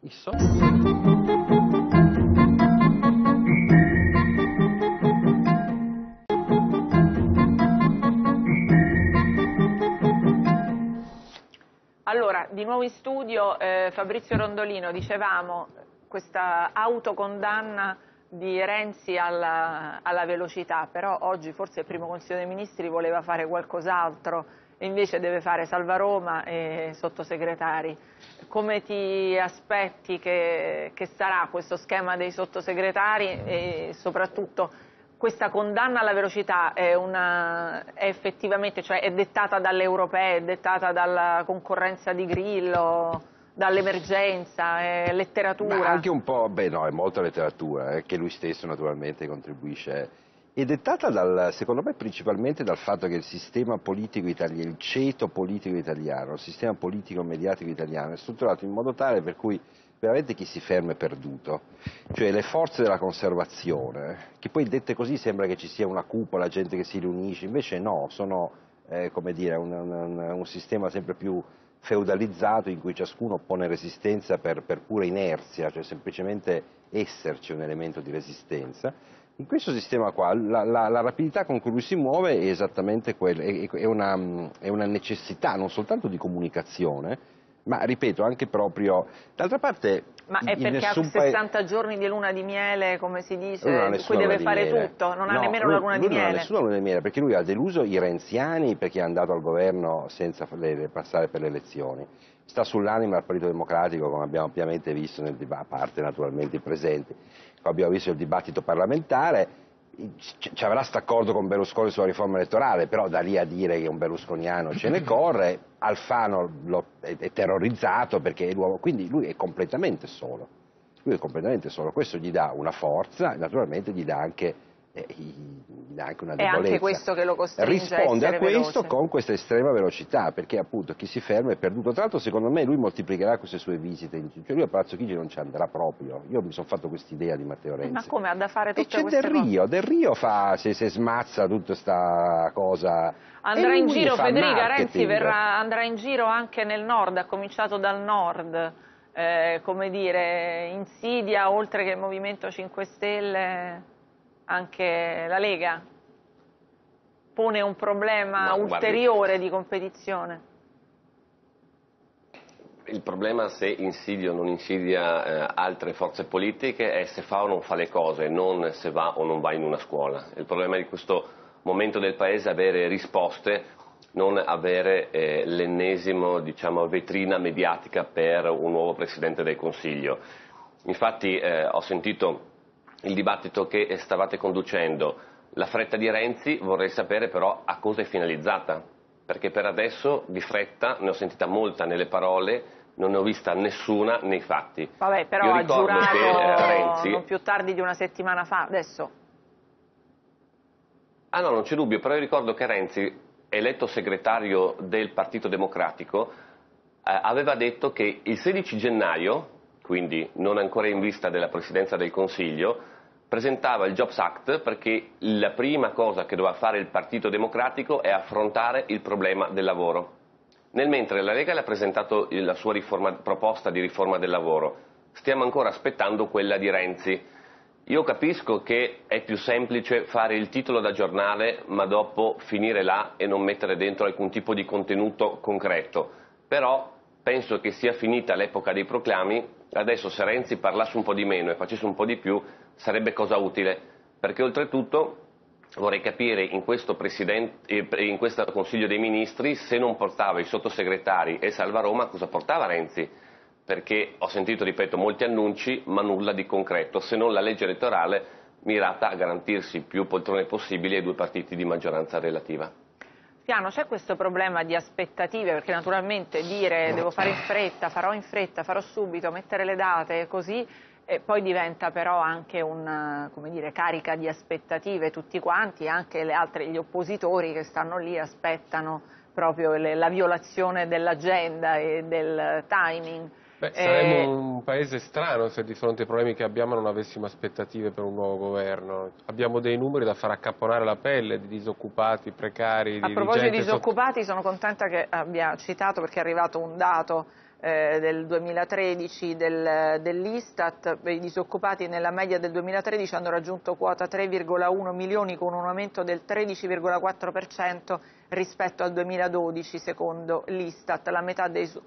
Isso. Allora, Allora, di nuovo in studio eh, Fabrizio Rondolino, dicevamo questa autocondanna di Renzi alla, alla, velocità, però oggi forse il primo Consiglio dei Ministri voleva fare qualcos'altro e invece deve fare Salva Roma e sottosegretari. Come ti aspetti che, che sarà questo schema dei sottosegretari e soprattutto questa condanna alla velocità è, una, è effettivamente, cioè è dettata dalle europee, è dettata dalla concorrenza di Grillo? Dall'emergenza, è letteratura. Ma anche un po', beh no, è molta letteratura, eh, che lui stesso naturalmente contribuisce. È dettata dal, secondo me principalmente dal fatto che il sistema politico italiano, il ceto politico italiano, il sistema politico mediatico italiano è strutturato in modo tale per cui veramente chi si ferma è perduto, cioè le forze della conservazione, che poi dette così sembra che ci sia una cupola, gente che si riunisce, invece no, sono eh, come dire, un, un, un sistema sempre più feudalizzato in cui ciascuno pone resistenza per, per pura inerzia, cioè semplicemente esserci un elemento di resistenza. In questo sistema qua la, la, la, rapidità con cui lui si muove è esattamente quella, è, è, una, è, una, necessità non soltanto di comunicazione, ma ripeto anche proprio, d'altra parte ma è perché ha 60 pa... giorni di luna di miele, come si dice, cui deve fare tutto, non no, ha nemmeno lui, la luna di miele. Non ha nessuna luna di miele, perché lui ha deluso i renziani perché è andato al governo senza passare per le elezioni. Sta sull'anima del Partito Democratico, come abbiamo ampiamente visto, nel a parte naturalmente i presenti, come abbiamo visto nel dibattito parlamentare, ci avrà questo accordo con Berlusconi sulla riforma elettorale, però da lì a dire che un berlusconiano ce ne corre, Alfano lo, è, è, terrorizzato perché è l'uomo, quindi lui è completamente solo, lui è completamente solo, questo gli dà una forza, naturalmente gli dà anche eh, anche una debolezza. È anche questo che lo costringe Risponde a, a questo veloce. con questa estrema velocità, perché appunto chi si ferma è perduto. Tra l'altro secondo me lui moltiplicherà queste sue visite, cioè lui a Palazzo Chigi non ci andrà proprio. Io mi sono fatto quest'idea di Matteo Renzi. Ma come ha da fare tutte e c'è Del Rio, cose? Del Rio fa, se, se smazza tutta questa cosa. Andrà in giro, Federica. Renzi verrà, andrà in giro anche nel nord, ha cominciato dal nord. Eh, come dire, insidia oltre che il Movimento 5 Stelle anche la Lega pone un problema no, ulteriore guardi, di competizione? Il problema se insidia o non insidia eh, altre forze politiche è se fa o non fa le cose, non se va o non va in una scuola. Il problema di questo momento del Paese è avere risposte, non avere eh, l'ennesimo diciamo, vetrina mediatica per un nuovo Presidente del Consiglio. Infatti eh, ho sentito il dibattito che stavate conducendo, la fretta di Renzi vorrei sapere però a cosa è finalizzata, perché per adesso di fretta ne ho sentita molta nelle parole, non ne ho vista nessuna nei fatti. Vabbè, però ha ricordo giurato che, eh, Renzi... non più tardi di una settimana fa, adesso. Ah no, non c'è dubbio, però io ricordo che Renzi, eletto segretario del Partito Democratico, eh, aveva detto che il 16 gennaio, quindi non ancora in vista della Presidenza del Consiglio, presentava il Jobs Act perché la prima cosa che doveva fare il Partito Democratico è affrontare il problema del lavoro. Nel mentre la Lega le ha presentato la sua riforma, proposta di riforma del lavoro, stiamo ancora aspettando quella di Renzi. Io capisco che è più semplice fare il titolo da giornale ma dopo finire là e non mettere dentro alcun tipo di contenuto concreto, però penso che sia finita l'epoca dei proclami, adesso se Renzi parlasse un po' di meno e facesse un po' di più sarebbe cosa utile, perché oltretutto vorrei capire in questo, eh, in questo, Consiglio dei Ministri se non portava i sottosegretari e Salva Roma cosa portava Renzi, perché ho sentito, ripeto, molti annunci ma nulla di concreto, se non la legge elettorale mirata a garantirsi più poltrone possibili ai due partiti di maggioranza relativa. Piano, c'è questo problema di aspettative, perché naturalmente dire devo fare in fretta, farò in fretta, farò subito, mettere le date, così e poi diventa però anche una dire, carica di aspettative tutti quanti, anche altre, gli oppositori che stanno lì aspettano proprio le, la violazione dell'agenda e del timing. Beh, saremmo eh, un paese strano se di fronte ai problemi che abbiamo non avessimo aspettative per un nuovo governo. Abbiamo dei numeri da far accapponare la pelle di disoccupati, precari. A di proposito di disoccupati sono contenta che abbia citato perché è arrivato un dato eh, del 2013 del, dell'Istat, i disoccupati nella media del 2013 hanno raggiunto quota 3,1 milioni con un aumento del 13,4% rispetto al 2012 secondo l'Istat,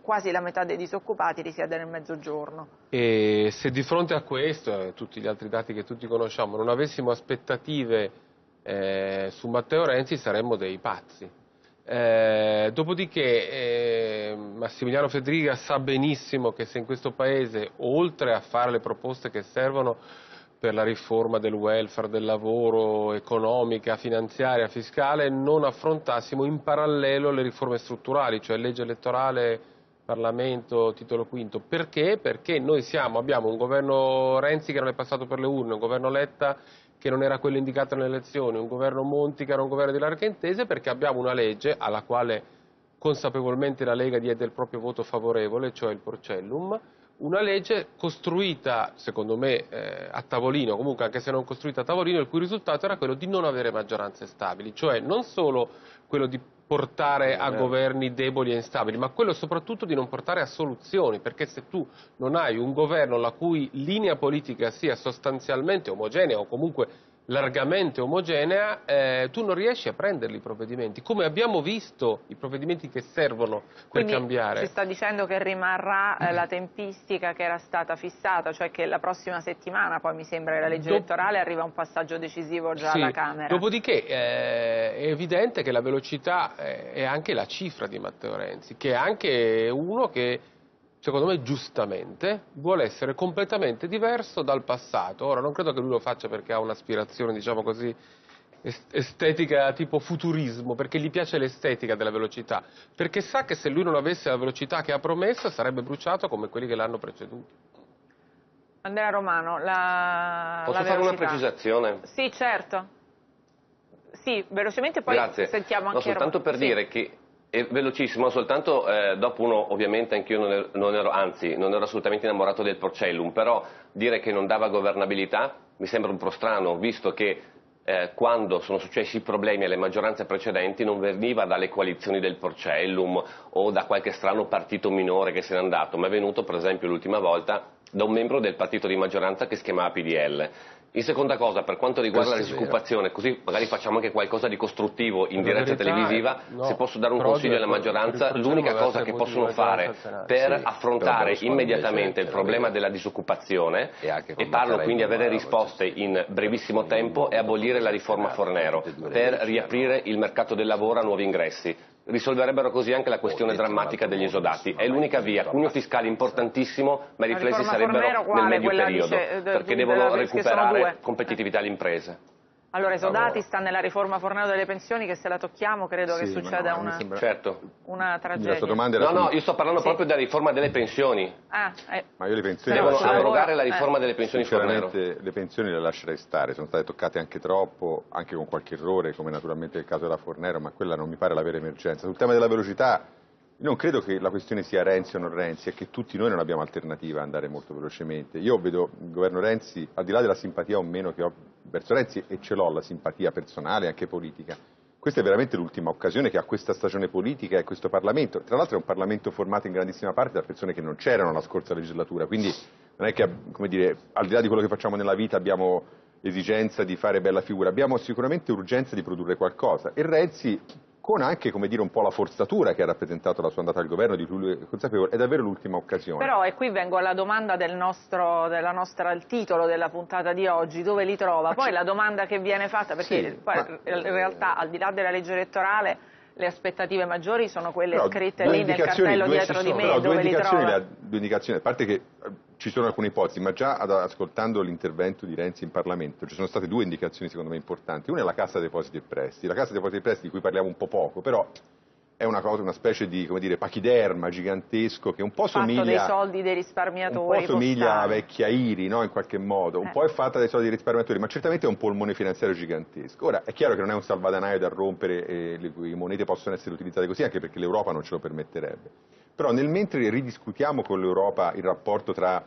quasi la metà dei disoccupati risiede nel mezzogiorno. E se di fronte a questo e tutti gli altri dati che tutti conosciamo non avessimo aspettative eh, su Matteo Renzi saremmo dei pazzi. Eh, dopodiché eh, Massimiliano Federica sa benissimo che se in questo Paese, oltre a fare le proposte che servono per la riforma del welfare, del lavoro, economica, finanziaria, fiscale, non affrontassimo in parallelo le riforme strutturali, cioè legge elettorale, Parlamento, titolo quinto. Perché? Perché noi siamo, abbiamo un governo Renzi che non è passato per le urne, un governo Letta che non era quello indicato nelle elezioni, un governo Monti che era un governo di larga intesa, perché abbiamo una legge alla quale consapevolmente la Lega diede il proprio voto favorevole, cioè il Porcellum, una legge costruita, secondo me, eh, a tavolino, comunque anche se non costruita a tavolino, il cui risultato era quello di non avere maggioranze stabili, cioè non solo quello di portare a governi deboli e instabili, ma quello soprattutto di non portare a soluzioni, perché se tu non hai un governo la cui linea politica sia sostanzialmente omogenea o comunque largamente omogenea, eh, tu non riesci a prenderli i provvedimenti, come abbiamo visto i provvedimenti che servono per Quindi cambiare. Si sta dicendo che rimarrà eh, la tempistica che era stata fissata, cioè che la prossima settimana, poi mi sembra la legge Dop elettorale, arriva un passaggio decisivo già sì. alla Camera. Dopodiché eh, è evidente che la velocità eh, è anche la cifra di Matteo Renzi, che è anche uno che secondo me giustamente, vuole essere completamente diverso dal passato. Ora, non credo che lui lo faccia perché ha un'aspirazione, diciamo così, estetica tipo futurismo, perché gli piace l'estetica della velocità, perché sa che se lui non avesse la velocità che ha promesso sarebbe bruciato come quelli che l'hanno preceduto. Andrea Romano, la Posso la fare una precisazione? Sì, certo. Sì, velocemente poi Grazie. sentiamo anche no, soltanto per sì. dire che è velocissimo, soltanto eh, dopo uno, ovviamente anch'io non, ero, non ero, anzi, non ero assolutamente innamorato del Porcellum, però dire che non dava governabilità mi sembra un po' strano, visto che eh, quando sono successi i problemi alle maggioranze precedenti non veniva dalle coalizioni del Porcellum o da qualche strano partito minore che se n'è andato, ma è venuto per esempio l'ultima volta da un membro del partito di maggioranza che si chiamava PDL. In seconda cosa, per quanto riguarda Questo la disoccupazione, così magari facciamo anche qualcosa di costruttivo in diretta televisiva, no, se posso dare un consiglio alla maggioranza, l'unica cosa che possono fare per sì, affrontare immediatamente il problema della disoccupazione, e, e parlo quindi avere risposte in brevissimo tempo, è abolire la riforma Fornero, per riaprire il mercato del lavoro a nuovi ingressi risolverebbero così anche la questione drammatica degli esodati. È l'unica via, cuneo fiscale importantissimo, ma i riflessi sarebbero nel medio periodo, dice, perché devono recuperare competitività alle imprese. Allora, esodati sta nella riforma Fornero delle pensioni che se la tocchiamo credo sì, che succeda no, una, sembra... certo. una tragedia. no, no, io sto parlando sì. proprio della riforma delle pensioni. Ah, eh. Ma io le pensioni... Devono abrogare la riforma eh. delle pensioni Fornero. le pensioni le lascerei stare, sono state toccate anche troppo, anche con qualche errore, come naturalmente il caso della Fornero, ma quella non mi pare la vera emergenza. Sul tema della velocità non credo che la questione sia Renzi o non Renzi, è che tutti noi non abbiamo alternativa a andare molto velocemente. Io vedo il governo Renzi, al di là della simpatia o meno che ho verso Renzi, e ce l'ho la simpatia personale e anche politica, questa è veramente l'ultima occasione che ha questa stagione politica e questo Parlamento. Tra l'altro è un Parlamento formato in grandissima parte da persone che non c'erano la scorsa legislatura, quindi non è che, come dire, al di là di quello che facciamo nella vita abbiamo esigenza di fare bella figura, abbiamo sicuramente urgenza di produrre qualcosa e Renzi con anche come dire, un po' la forzatura che ha rappresentato la sua andata al governo, di cui lui è consapevole, è davvero l'ultima occasione. Però, e qui vengo alla domanda del nostro, della nostra, il titolo della puntata di oggi, dove li trova? Ma poi la domanda che viene fatta, perché sì, poi, ma... in realtà al di là della legge elettorale le aspettative maggiori sono quelle però, scritte lì nel cartello dietro di me, però, dove li trova? Due indicazioni, a parte che ci sono alcune ipotesi, ma già ad, ascoltando l'intervento di Renzi in Parlamento ci sono state due indicazioni secondo me importanti. Una è la Cassa Depositi e Prestiti. La Cassa Depositi e Prestiti di cui parliamo un po' poco, però è una cosa, una specie di come dire, pachiderma gigantesco che un po' somiglia, dei soldi dei risparmiatori un po' somiglia a vecchia IRI no? in qualche modo, un eh. po' è fatta dai soldi dei risparmiatori, ma certamente è un polmone finanziario gigantesco. Ora è chiaro che non è un salvadanaio da rompere e le cui monete possono essere utilizzate così, anche perché l'Europa non ce lo permetterebbe. Però nel mentre ridiscutiamo con l'Europa il rapporto tra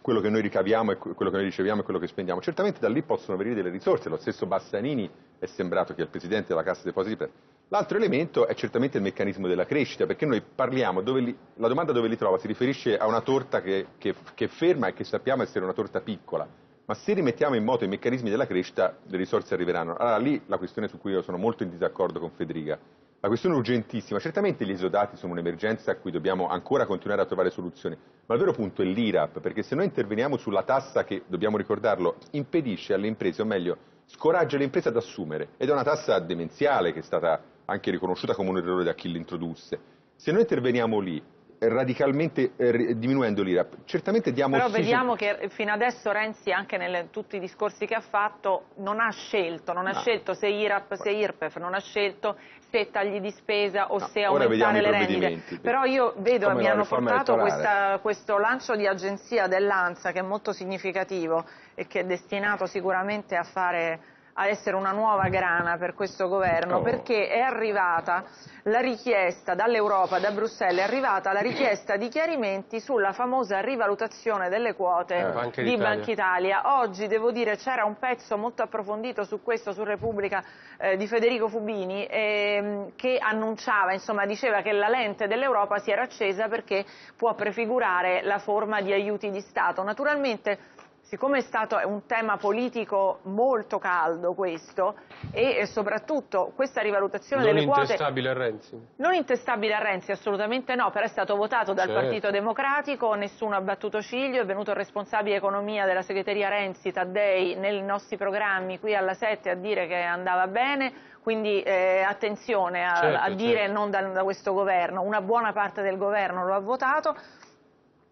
quello che noi ricaviamo e quello che noi riceviamo e quello che spendiamo. Certamente da lì possono venire delle risorse, lo stesso Bassanini è sembrato che è il Presidente della Cassa Depositi Prestiti. L'altro elemento è certamente il meccanismo della crescita, perché noi parliamo, li, la domanda dove li trova si riferisce a una torta che, che, che ferma e che sappiamo essere una torta piccola, ma se rimettiamo in moto i meccanismi della crescita le risorse arriveranno. Allora lì la questione su cui io sono molto in disaccordo con Federica, la questione urgentissima, certamente gli esodati sono un'emergenza a cui dobbiamo ancora continuare a trovare soluzioni, ma il vero punto è l'IRAP, perché se noi interveniamo sulla tassa che, dobbiamo ricordarlo, impedisce alle imprese, o meglio, scoraggia le imprese ad assumere, ed è una tassa demenziale che è stata anche riconosciuta come un errore da chi l'introdusse. Se noi interveniamo lì radicalmente eh, diminuendo l'IRAP. Certamente diamo Però vediamo che fino adesso Renzi, anche in tutti i discorsi che ha fatto, non ha scelto, non ha no. scelto se IRAP, se IRPEF, non ha scelto se tagli di spesa o no, se aumentare le rendite. Però io vedo, Come mi hanno portato questa, questo lancio di agenzia dell'ANSA che è molto significativo e che è destinato sicuramente a fare a essere una nuova grana per questo governo, oh. perché è arrivata la richiesta dall'Europa, da Bruxelles, è arrivata la richiesta di chiarimenti sulla famosa rivalutazione delle quote eh, di Banca Italia. Oggi, devo dire, c'era un pezzo molto approfondito su questo, su Repubblica, eh, di Federico Fubini, eh, che annunciava, insomma, diceva che la lente dell'Europa si era accesa perché può prefigurare la forma di aiuti di Stato. Naturalmente siccome è stato un tema politico molto caldo questo e soprattutto questa rivalutazione non delle quote... Non intestabile a Renzi? Non intestabile a Renzi, assolutamente no, però è stato votato dal certo. Partito Democratico, nessuno ha battuto ciglio, è venuto il responsabile economia della segreteria Renzi, Taddei, nei nostri programmi qui alla 7 a dire che andava bene, quindi eh, attenzione a, certo, a dire certo. non da, da questo governo, una buona parte del governo lo ha votato,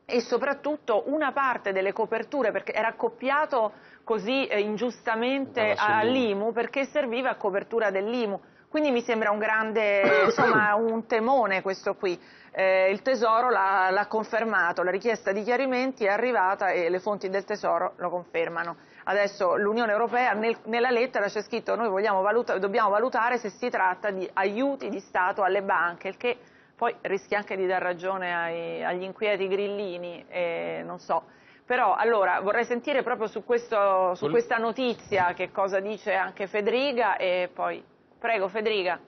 e soprattutto una parte delle coperture, perché era accoppiato così eh, ingiustamente all'IMU perché serviva a copertura dell'IMU. Quindi mi sembra un grande, insomma, un temone questo qui. Eh, il Tesoro l'ha confermato, la richiesta di chiarimenti è arrivata e le fonti del Tesoro lo confermano. Adesso l'Unione Europea nel, nella lettera c'è scritto noi valuta, dobbiamo valutare se si tratta di aiuti di Stato alle banche, il che poi rischia anche di dar ragione ai, agli inquieti grillini, eh, non so. Però allora vorrei sentire proprio su, questo, su questa notizia che cosa dice anche Federica e poi prego Federica.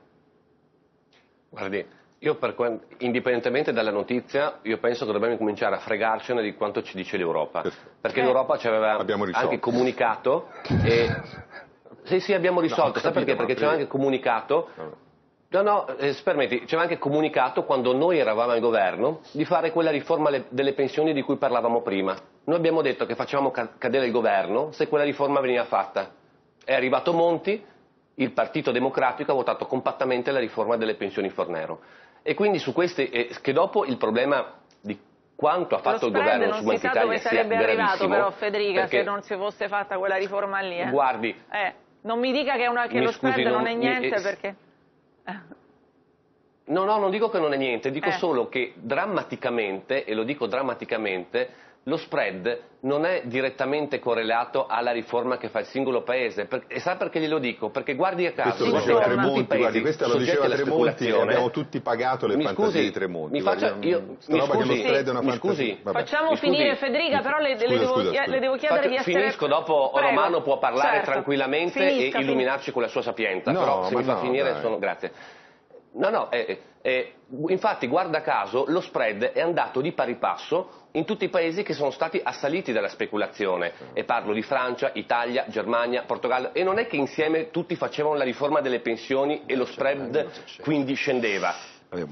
Guardi, io per, indipendentemente dalla notizia, io penso che dobbiamo cominciare a fregarcene di quanto ci dice l'Europa, perché eh. l'Europa ci aveva anche comunicato e... Sì, sì, abbiamo risolto, no, capito, perché? Perché ci aveva anche comunicato No, no, eh, permetti, ci aveva anche comunicato quando noi eravamo al governo di fare quella riforma le, delle pensioni di cui parlavamo prima. Noi abbiamo detto che facevamo cadere il governo se quella riforma veniva fatta. È arrivato Monti, il Partito Democratico ha votato compattamente la riforma delle pensioni Fornero. E quindi su queste, eh, che dopo il problema di quanto ha fatto il governo su Banca Italia dove sarebbe arrivato però Federica se non si fosse fatta quella riforma lì. Eh. Guardi, eh, non mi dica che, una, che lo scusi, spread non, non è niente mi, perché... No, no, non dico che non è niente, dico eh. solo che drammaticamente, e lo dico drammaticamente, lo spread non è direttamente correlato alla riforma che fa il singolo paese. Per, e sa perché glielo dico? Perché guardi a caso... Questo lo diceva Tremonti, guardi, questo lo diceva Tremonti abbiamo tutti pagato le mi fantasie scusi, di Tremonti. Mi, faccia, io, mi scusi, mi scusi, Facciamo mi finire scusi. Federica, però le, scusa, le, devo, scusa, scusa. le devo, chiedere Faccio, di essere... Finisco, dopo Prego. Romano può parlare certo. tranquillamente Finisca, e illuminarci con la sua sapienza, no, però se mi fa finire sono... Grazie. No, no, eh, eh, infatti guarda caso lo spread è andato di pari passo in tutti i paesi che sono stati assaliti dalla speculazione. E parlo di Francia, Italia, Germania, Portogallo. E non è che insieme tutti facevano la riforma delle pensioni e lo spread quindi scendeva.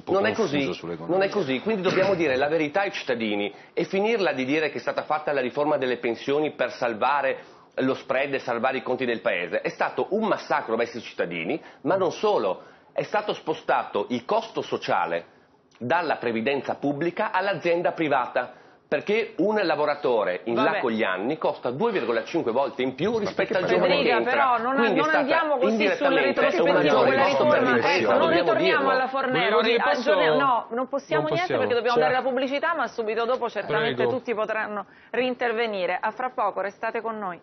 Non è, così, non è così, quindi dobbiamo dire la verità ai cittadini e finirla di dire che è stata fatta la riforma delle pensioni per salvare lo spread e salvare i conti del paese. È stato un massacro verso i cittadini, ma non solo è stato spostato il costo sociale dalla previdenza pubblica all'azienda privata perché un lavoratore in Vabbè. là con gli anni costa 2,5 volte in più rispetto al giovane Federica, che entra. però non, non andiamo così sul retrospettivo quella riforma ecco, non ritorniamo alla Fornero posso... no, non possiamo non niente perché dobbiamo cioè... dare la pubblicità ma subito dopo certamente Prego. tutti potranno rintervenire. A fra poco restate con noi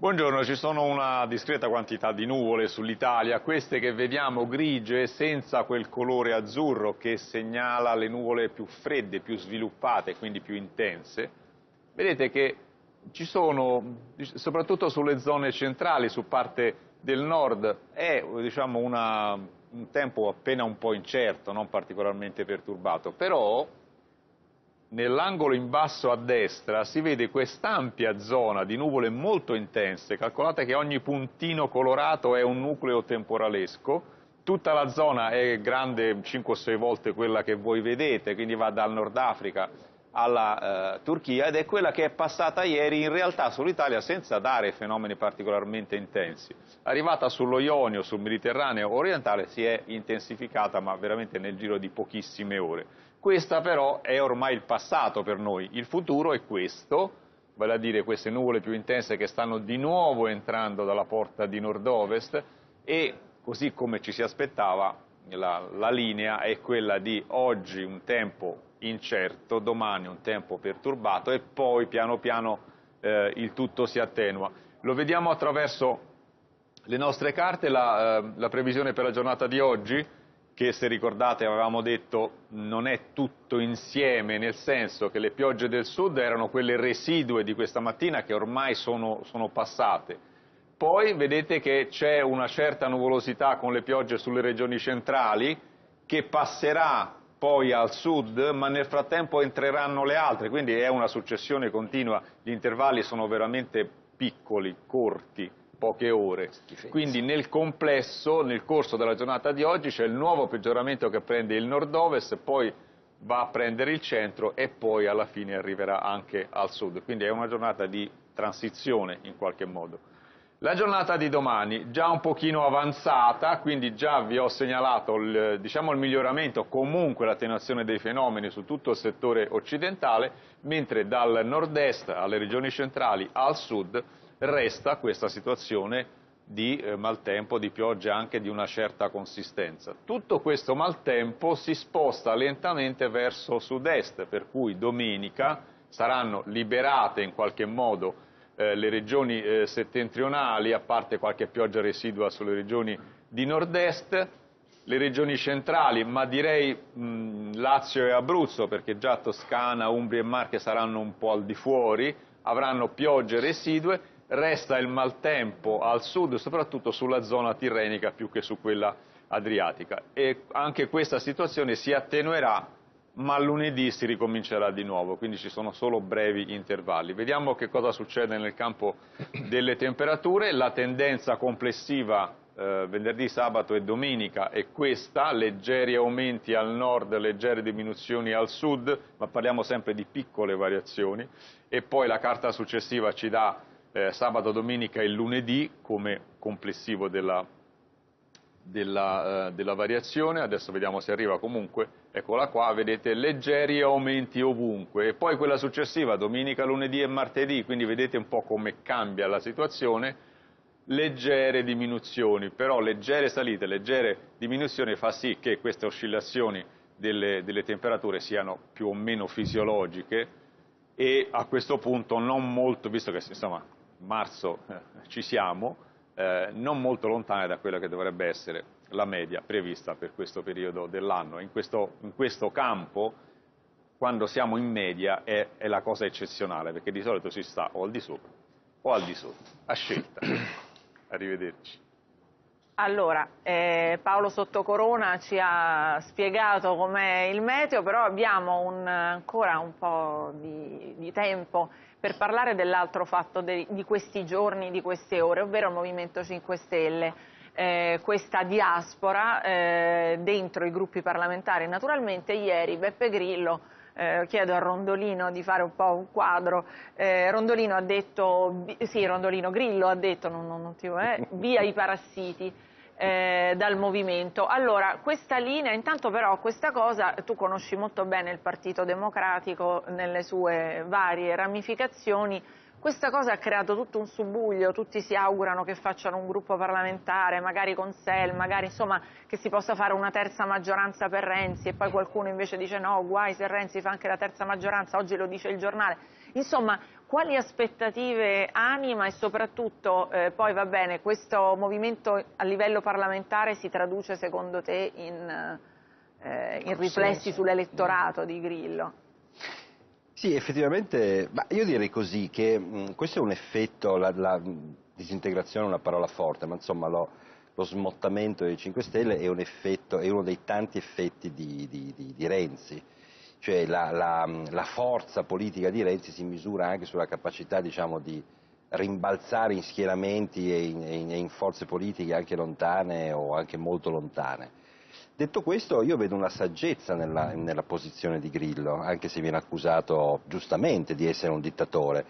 Buongiorno, ci sono una discreta quantità di nuvole sull'Italia, queste che vediamo grigie senza quel colore azzurro che segnala le nuvole più fredde, più sviluppate, quindi più intense. Vedete che ci sono, soprattutto sulle zone centrali, su parte del nord, è diciamo, una un tempo appena un po' incerto, non particolarmente perturbato, però nell'angolo in basso a destra si vede quest'ampia zona di nuvole molto intense, calcolate che ogni puntino colorato è un nucleo temporalesco, tutta la zona è grande 5 o 6 volte quella che voi vedete, quindi va dal Nord Africa alla eh, Turchia ed è quella che è passata ieri in realtà sull'Italia senza dare fenomeni particolarmente intensi. Arrivata sullo Ionio, sul Mediterraneo orientale si è intensificata ma veramente nel giro di pochissime ore. Questa però è ormai il passato per noi, il futuro è questo, vale a dire queste nuvole più intense che stanno di nuovo entrando dalla porta di nord-ovest e così come ci si aspettava la, la linea è quella di oggi un tempo incerto, domani un tempo perturbato e poi piano piano eh, il tutto si attenua. Lo vediamo attraverso le nostre carte, la, eh, la previsione per la giornata di oggi, che se ricordate avevamo detto non è tutto insieme, nel senso che le piogge del sud erano quelle residue di questa mattina che ormai sono, sono passate. Poi vedete che c'è una certa nuvolosità con le piogge sulle regioni centrali che passerà poi al sud, ma nel frattempo entreranno le altre, quindi è una successione continua, gli intervalli sono veramente piccoli, corti poche ore. Quindi nel complesso, nel corso della giornata di oggi, c'è il nuovo peggioramento che prende il nord-ovest, poi va a prendere il centro e poi alla fine arriverà anche al sud. Quindi è una giornata di transizione in qualche modo. La giornata di domani già un pochino avanzata, quindi già vi ho segnalato il, diciamo, il miglioramento, comunque l'attenuazione dei fenomeni su tutto il settore occidentale, mentre dal nord-est alle regioni centrali al sud resta questa situazione di eh, maltempo, di pioggia anche di una certa consistenza. Tutto questo maltempo si sposta lentamente verso sud-est, per cui domenica saranno liberate in qualche modo eh, le regioni eh, settentrionali, a parte qualche pioggia residua sulle regioni di nord-est, le regioni centrali, ma direi mh, Lazio e Abruzzo, perché già Toscana, Umbria e Marche saranno un po' al di fuori, avranno piogge residue, resta il maltempo al sud, soprattutto sulla zona tirrenica più che su quella adriatica. E anche questa situazione si attenuerà ma lunedì si ricomincerà di nuovo, quindi ci sono solo brevi intervalli. Vediamo che cosa succede nel campo delle temperature, la tendenza complessiva eh, venerdì, sabato e domenica è questa, leggeri aumenti al nord, leggere diminuzioni al sud, ma parliamo sempre di piccole variazioni, e poi la carta successiva ci dà eh, sabato, domenica e lunedì come complessivo della, della, eh, della, variazione, adesso vediamo se arriva comunque, eccola qua, vedete leggeri aumenti ovunque. E poi quella successiva, domenica, lunedì e martedì, quindi vedete un po' come cambia la situazione, leggere diminuzioni, però leggere salite, leggere diminuzioni fa sì che queste oscillazioni delle, delle temperature siano più o meno fisiologiche e a questo punto non molto, visto che insomma marzo eh, ci siamo, eh, non molto lontane da quella che dovrebbe essere la media prevista per questo periodo dell'anno. In questo, in questo campo, quando siamo in media, è, è, la cosa eccezionale, perché di solito si sta o al di sopra o al di sotto, a scelta. Arrivederci. Allora, eh, Paolo Sottocorona ci ha spiegato com'è il meteo, però abbiamo un, ancora un po' di, di tempo per parlare dell'altro fatto de, di questi giorni, di queste ore, ovvero il Movimento 5 Stelle. Eh, questa diaspora eh, dentro i gruppi parlamentari. Naturalmente ieri Beppe Grillo, eh, chiedo a Rondolino di fare un po' un quadro, eh, Rondolino ha detto, sì Rondolino Grillo ha detto, non, non, non ti, eh, via i parassiti, eh, dal movimento. Allora, questa linea, intanto però questa cosa, tu conosci molto bene il Partito Democratico nelle sue varie ramificazioni, questa cosa ha creato tutto un subbuglio, tutti si augurano che facciano un gruppo parlamentare, magari con Sel, magari insomma che si possa fare una terza maggioranza per Renzi e poi qualcuno invece dice no, guai se Renzi fa anche la terza maggioranza, oggi lo dice il giornale. Insomma, quali aspettative anima? E soprattutto, eh, poi va bene, questo movimento a livello parlamentare si traduce secondo te in, eh, in riflessi sull'elettorato di Grillo? Sì, effettivamente, ma io direi così che mh, questo è un effetto, la, la, disintegrazione è una parola forte, ma insomma lo, lo smottamento dei 5 Stelle è, un effetto, è uno dei tanti effetti di, di, di, di Renzi, cioè la, la, la, forza politica di Renzi si misura anche sulla capacità diciamo, di rimbalzare in schieramenti e in, in, in forze politiche anche lontane o anche molto lontane. Detto questo, io vedo una saggezza nella, nella, posizione di Grillo, anche se viene accusato giustamente di essere un dittatore,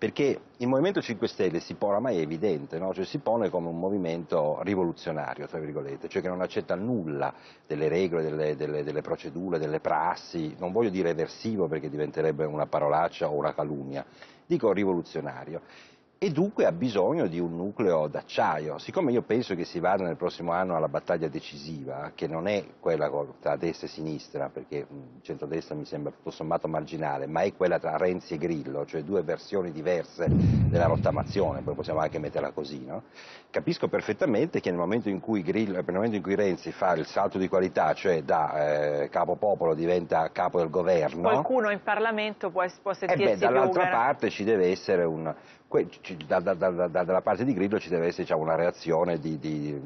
perché il Movimento 5 Stelle si pone, ormai è evidente, no? cioè si pone come un movimento rivoluzionario, tra virgolette, cioè che non accetta nulla delle regole, delle, delle, delle procedure, delle prassi, non voglio dire eversivo perché diventerebbe una parolaccia o una calunnia, dico rivoluzionario e dunque ha bisogno di un nucleo d'acciaio. Siccome io penso che si vada nel prossimo anno alla battaglia decisiva, che non è quella tra destra e sinistra, perché centrodestra mi sembra tutto sommato marginale, ma è quella tra Renzi e Grillo, cioè due versioni diverse della rottamazione, poi possiamo anche metterla così, no? Capisco perfettamente che nel momento in cui, Grillo, nel momento in cui Renzi fa il salto di qualità, cioè da eh, capo popolo diventa capo del governo... Qualcuno in Parlamento può, può sentirsi eh dall'altra parte ci deve essere un da, da, da, dalla parte di Grillo ci deve essere diciamo, una reazione di, di,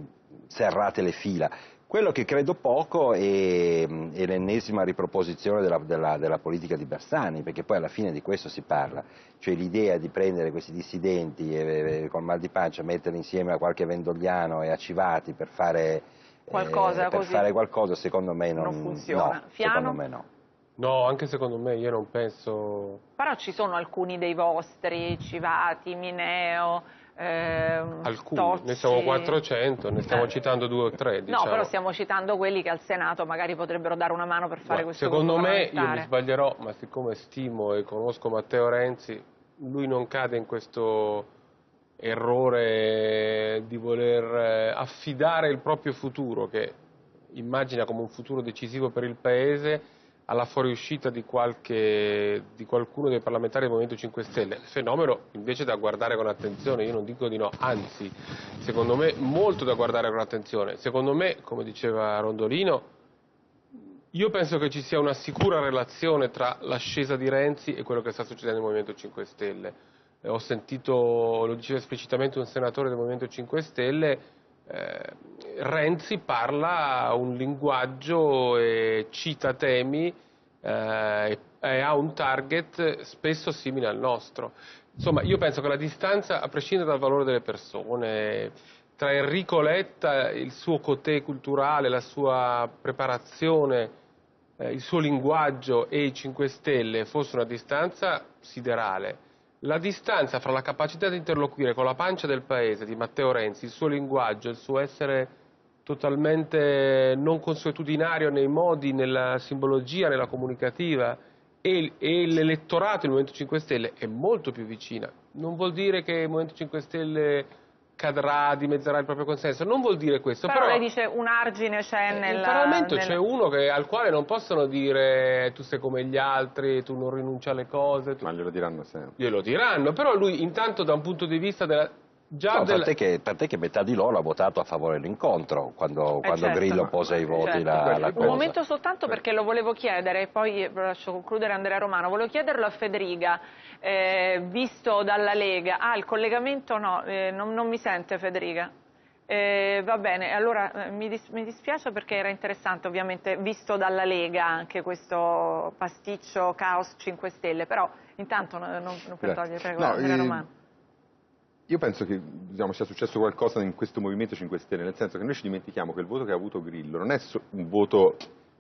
serrate le fila. Quello che credo poco è, è l'ennesima riproposizione della, della, della, politica di Bersani, perché poi alla fine di questo si parla, cioè l'idea di prendere questi dissidenti e, e con mal di pancia metterli insieme a qualche vendogliano e a Civati per fare qualcosa, eh, per fare qualcosa secondo me non, non funziona. No, secondo me no. No, anche secondo me, io non penso... Però ci sono alcuni dei vostri, Civati, Mineo, ehm, Alcuni, Tocci. ne siamo 400, ne stiamo eh. citando due o tre, diciamo. No, però stiamo citando quelli che al Senato magari potrebbero dare una mano per fare Guarda, questo Secondo me, io mi sbaglierò, ma siccome stimo e conosco Matteo Renzi, lui non cade in questo errore di voler eh, affidare il proprio futuro, che immagina come un futuro decisivo per il Paese, alla fuoriuscita di, qualche, di qualcuno dei parlamentari del Movimento 5 Stelle, fenomeno invece da guardare con attenzione, io non dico di no, anzi, secondo me molto da guardare con attenzione. Secondo me, come diceva Rondolino, io penso che ci sia una sicura relazione tra l'ascesa di Renzi e quello che sta succedendo nel Movimento 5 Stelle. Eh, ho sentito, lo diceva esplicitamente un senatore del Movimento 5 Stelle, eh, Renzi parla un linguaggio e cita temi eh, e ha un target spesso simile al nostro. Insomma, io penso che la distanza, a prescindere dal valore delle persone, tra Enrico Letta, il suo cotè culturale, la sua preparazione, eh, il suo linguaggio e i 5 Stelle fosse una distanza siderale la distanza fra la capacità di interloquire con la pancia del paese di Matteo Renzi, il suo linguaggio, il suo essere totalmente non consuetudinario nei modi, nella simbologia, nella comunicativa e, e l'elettorato del Movimento 5 Stelle è molto più vicina. Non vuol dire che il Movimento 5 Stelle cadrà, dimezzerà il proprio consenso. Non vuol dire questo. Però, però lei dice un argine c'è nel... In Parlamento c'è uno che, al quale non possono dire tu sei come gli altri, tu non rinunci alle cose. Tu... Ma glielo diranno sempre. Glielo diranno, però lui intanto da un punto di vista della... Già no, del... tant'è, che, tant'è, che, metà di loro ha votato a favore dell'incontro quando, eh quando certo, Grillo posa ai voti certo. la, la Un momento soltanto perché lo volevo chiedere, poi lascio concludere Andrea Romano, volevo chiederlo a Federica eh, visto dalla Lega. Ah, il collegamento no, eh, non, non, mi sente Federica. Eh, va bene, allora eh, mi, dis mi, dispiace perché era interessante ovviamente visto dalla Lega anche questo pasticcio Caos 5 Stelle, però intanto non, non per togliere, prego, no, Andrea Romano. Io penso che diciamo, sia successo qualcosa in questo Movimento 5 Stelle, nel senso che noi ci dimentichiamo che il voto che ha avuto Grillo non è un voto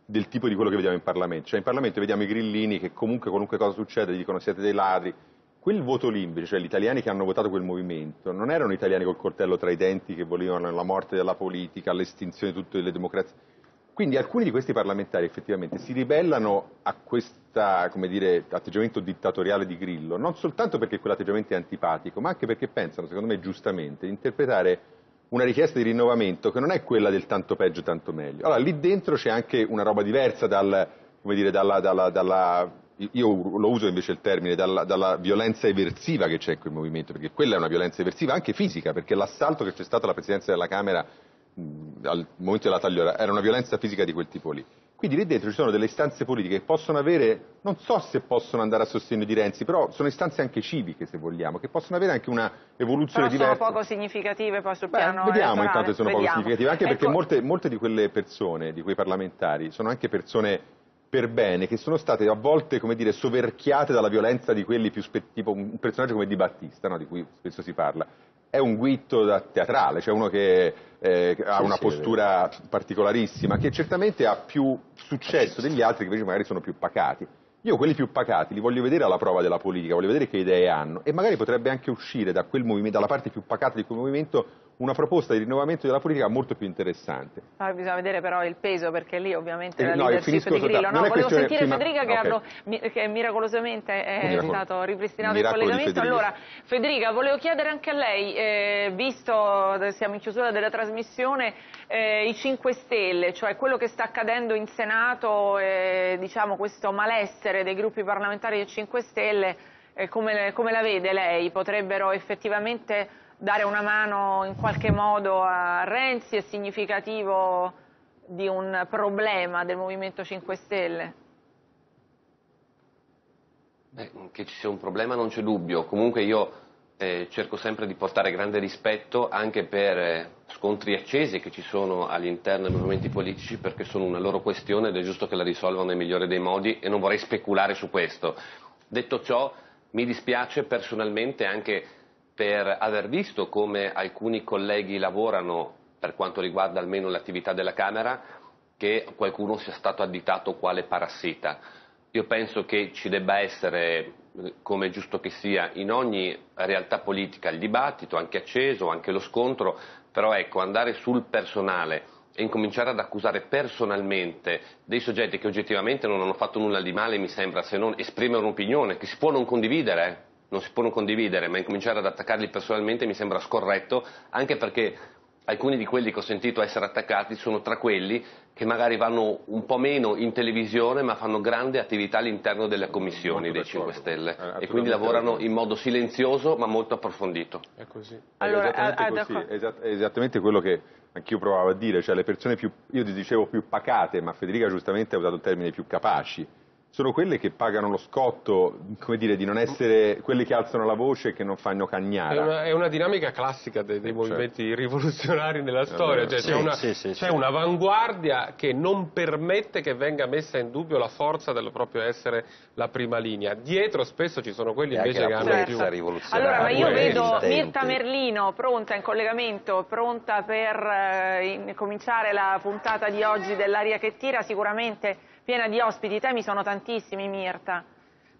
del tipo di quello che vediamo in Parlamento. Cioè in Parlamento vediamo i grillini che comunque qualunque cosa succede gli dicono siete dei ladri. Quel voto invece, cioè gli italiani che hanno votato quel movimento, non erano italiani col coltello tra i denti che volevano la morte della politica, l'estinzione di tutte le democrazie. Quindi alcuni di questi parlamentari effettivamente si ribellano a questo atteggiamento dittatoriale di Grillo, non soltanto perché quell'atteggiamento è antipatico, ma anche perché pensano, secondo me giustamente, di interpretare una richiesta di rinnovamento che non è quella del tanto peggio tanto meglio. Allora, lì dentro c'è anche una roba diversa dal, dire, dalla, dalla, dalla io lo uso invece il termine, dalla, violenza eversiva che c'è in quel movimento, perché quella è una violenza eversiva anche fisica, perché l'assalto che c'è stato alla Presidenza della Camera al momento della tagliora era una violenza fisica di quel tipo lì. Quindi lì dentro ci sono delle istanze politiche che possono avere, non so se possono andare a sostegno di Renzi, però sono istanze anche civiche se vogliamo, che possono avere anche una evoluzione Però diversa. sono poco significative poi sul Beh, piano vediamo elettorale. intanto se sono Vediamo. poco significative, anche perché Ecco, molte, molte di quelle persone, di quei parlamentari, sono anche persone per bene, che sono state a volte, come dire, soverchiate dalla violenza di quelli più, tipo un personaggio come Di Battista, no, di cui spesso si parla. È un guitto da teatrale, cioè uno che eh, ha una postura particolarissima, che certamente ha più successo degli altri che invece magari sono più pacati. Io quelli più pacati li voglio vedere alla prova della politica, voglio vedere che idee hanno e magari potrebbe anche uscire da quel movimento, dalla parte più pacata di quel movimento una proposta di rinnovamento della politica molto più interessante. Ah, bisogna vedere però il peso perché lì ovviamente Eh, la no, leadership di Grillo. No, volevo sentire prima- Federica che, ok. hanno- mi- che miracolosamente è Miracolo- stato ripristinato il miracolo di collegamento. Allora, Federica, volevo chiedere anche a lei, eh, visto che siamo in chiusura della trasmissione, eh, i 5 Stelle, cioè quello che sta accadendo in Senato, diciamo questo malessere dei gruppi parlamentari dei 5 Stelle, eh, come, come la vede lei? Potrebbero effettivamente dare una mano in qualche modo a Renzi? È significativo di un problema del Movimento 5 Stelle? Beh, che ci sia un problema non c'è dubbio, comunque io eh, cerco sempre di portare grande rispetto anche per eh, scontri accesi che ci sono all'interno dei movimenti politici perché sono una loro questione ed è giusto che la risolvano nel migliore dei modi e non vorrei speculare su questo. Detto ciò, mi dispiace personalmente anche per aver visto come alcuni colleghi lavorano per quanto riguarda almeno l'attività della Camera che qualcuno sia stato additato quale parassita. Io penso che ci debba essere, come è giusto che sia, in ogni realtà politica il dibattito, anche acceso, anche lo scontro, però ecco, andare sul personale e incominciare ad accusare personalmente dei soggetti che oggettivamente non hanno fatto nulla di male, mi sembra, se non esprimere un'opinione che si può non condividere, eh, non si può non condividere, ma incominciare ad attaccarli personalmente mi sembra scorretto, anche perché alcuni di quelli che ho sentito essere attaccati sono tra quelli che magari vanno un po' meno in televisione ma fanno grande attività all'interno delle commissioni dei 5 Stelle. E quindi lavorano in modo silenzioso ma molto approfondito. È così. Allora, è esattamente, così, è esattamente quello che anch'io provavo a dire, cioè le persone più, io ti dicevo più pacate, ma Federica giustamente ha usato il termine più capaci, sono quelle che pagano lo scotto, come dire, di non essere quelle che alzano la voce e che non fanno È cagnara. una, è una dinamica classica dei, dei Sì, movimenti rivoluzionari nella storia, cioè Sì, c'è, una, sì, sì, c'è sì. un'avanguardia che non permette che venga messa in dubbio la forza del proprio essere la prima linea. Dietro spesso ci sono quelli E invece che hanno Certo. più... Allora, ma io vedo. Mirta Merlino pronta in collegamento, pronta per eh, in- cominciare la puntata di oggi dell'aria che tira, sicuramente piena di ospiti. I temi sono tantissimi, Mirta.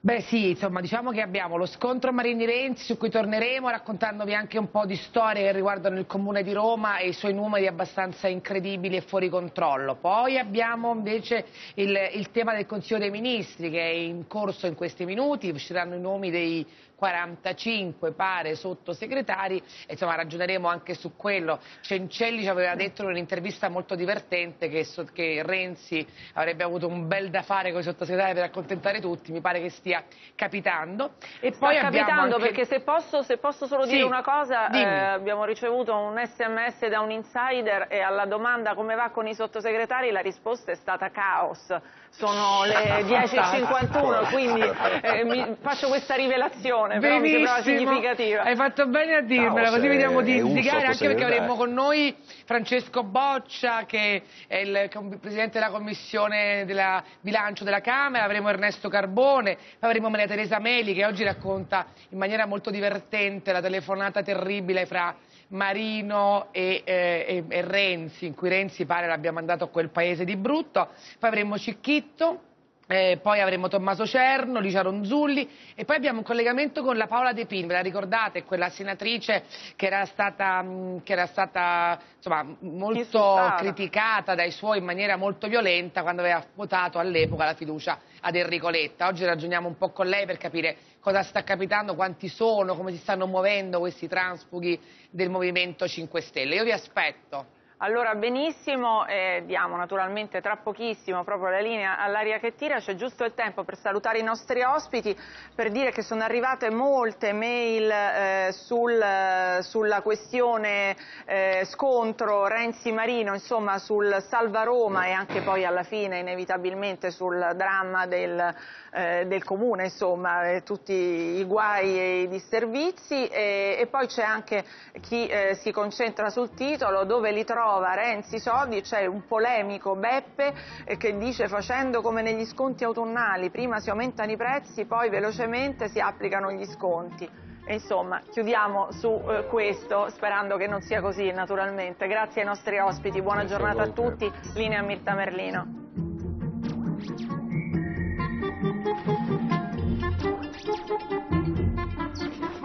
Beh sì, insomma, diciamo che abbiamo lo scontro Marini-Renzi su cui torneremo raccontandovi anche un po' di storie che riguardano il Comune di Roma e i suoi numeri abbastanza incredibili e fuori controllo. Poi abbiamo invece il, il tema del Consiglio dei Ministri che è in corso in questi minuti, usciranno i nomi dei 45 pare sottosegretari insomma ragioneremo anche su quello. Cencelli ci aveva detto in un'intervista molto divertente che, che Renzi avrebbe avuto un bel da fare con i sottosegretari per accontentare tutti, mi pare che stia capitando. E Sta poi capitando anche- perché se posso, se posso solo Sì, dire una cosa, eh, abbiamo ricevuto un sms da un insider e alla domanda come va con i sottosegretari la risposta è stata caos. Sono le 10.51, quindi eh, faccio questa rivelazione, però mi sembrava Benissimo. significativa. Hai fatto bene a dirmela, così vediamo di indicare anche perché avremo con noi Francesco Boccia che è il presidente della commissione della bilancio della Camera, avremo Ernesto Carbone, poi avremo Maria Teresa Meli che oggi racconta in maniera molto divertente la telefonata terribile fra Marino e, eh, e- e Renzi, in cui Renzi pare l'abbia mandato a quel paese di brutto, poi avremo Cicchetto. Eh, poi avremo Tommaso Cerno, Licia Ronzulli e poi abbiamo un collegamento con la Paola De Pin, ve la ricordate? Quella senatrice che era stata, mh, che era stata insomma, molto Insultata. criticata dai suoi in maniera molto violenta quando aveva votato all'epoca la fiducia ad Enrico Letta. Oggi ragioniamo un po' con lei per capire cosa sta capitando, quanti sono, come si stanno muovendo questi transfughi del Movimento 5 Stelle. Io vi aspetto. Allora benissimo, eh, diamo naturalmente tra pochissimo proprio la linea all'aria che tira, c'è giusto il tempo per salutare i nostri ospiti, per dire che sono arrivate molte mail eh, sul, sulla questione eh, scontro Renzi-Marino, insomma sul Salva Roma e anche poi alla fine inevitabilmente sul dramma del, eh, del comune, insomma, tutti i guai e i disservizi. E, e poi c'è anche chi eh, si concentra sul titolo dove li trova trova Renzi soldi, c'è un polemico Beppe eh, che dice facendo come negli sconti autunnali, prima si aumentano i prezzi, poi velocemente si applicano gli sconti. Insomma, chiudiamo su eh, questo, sperando che non sia così naturalmente. Grazie ai nostri ospiti, buona giornata a tutti, linea Mirta Merlino.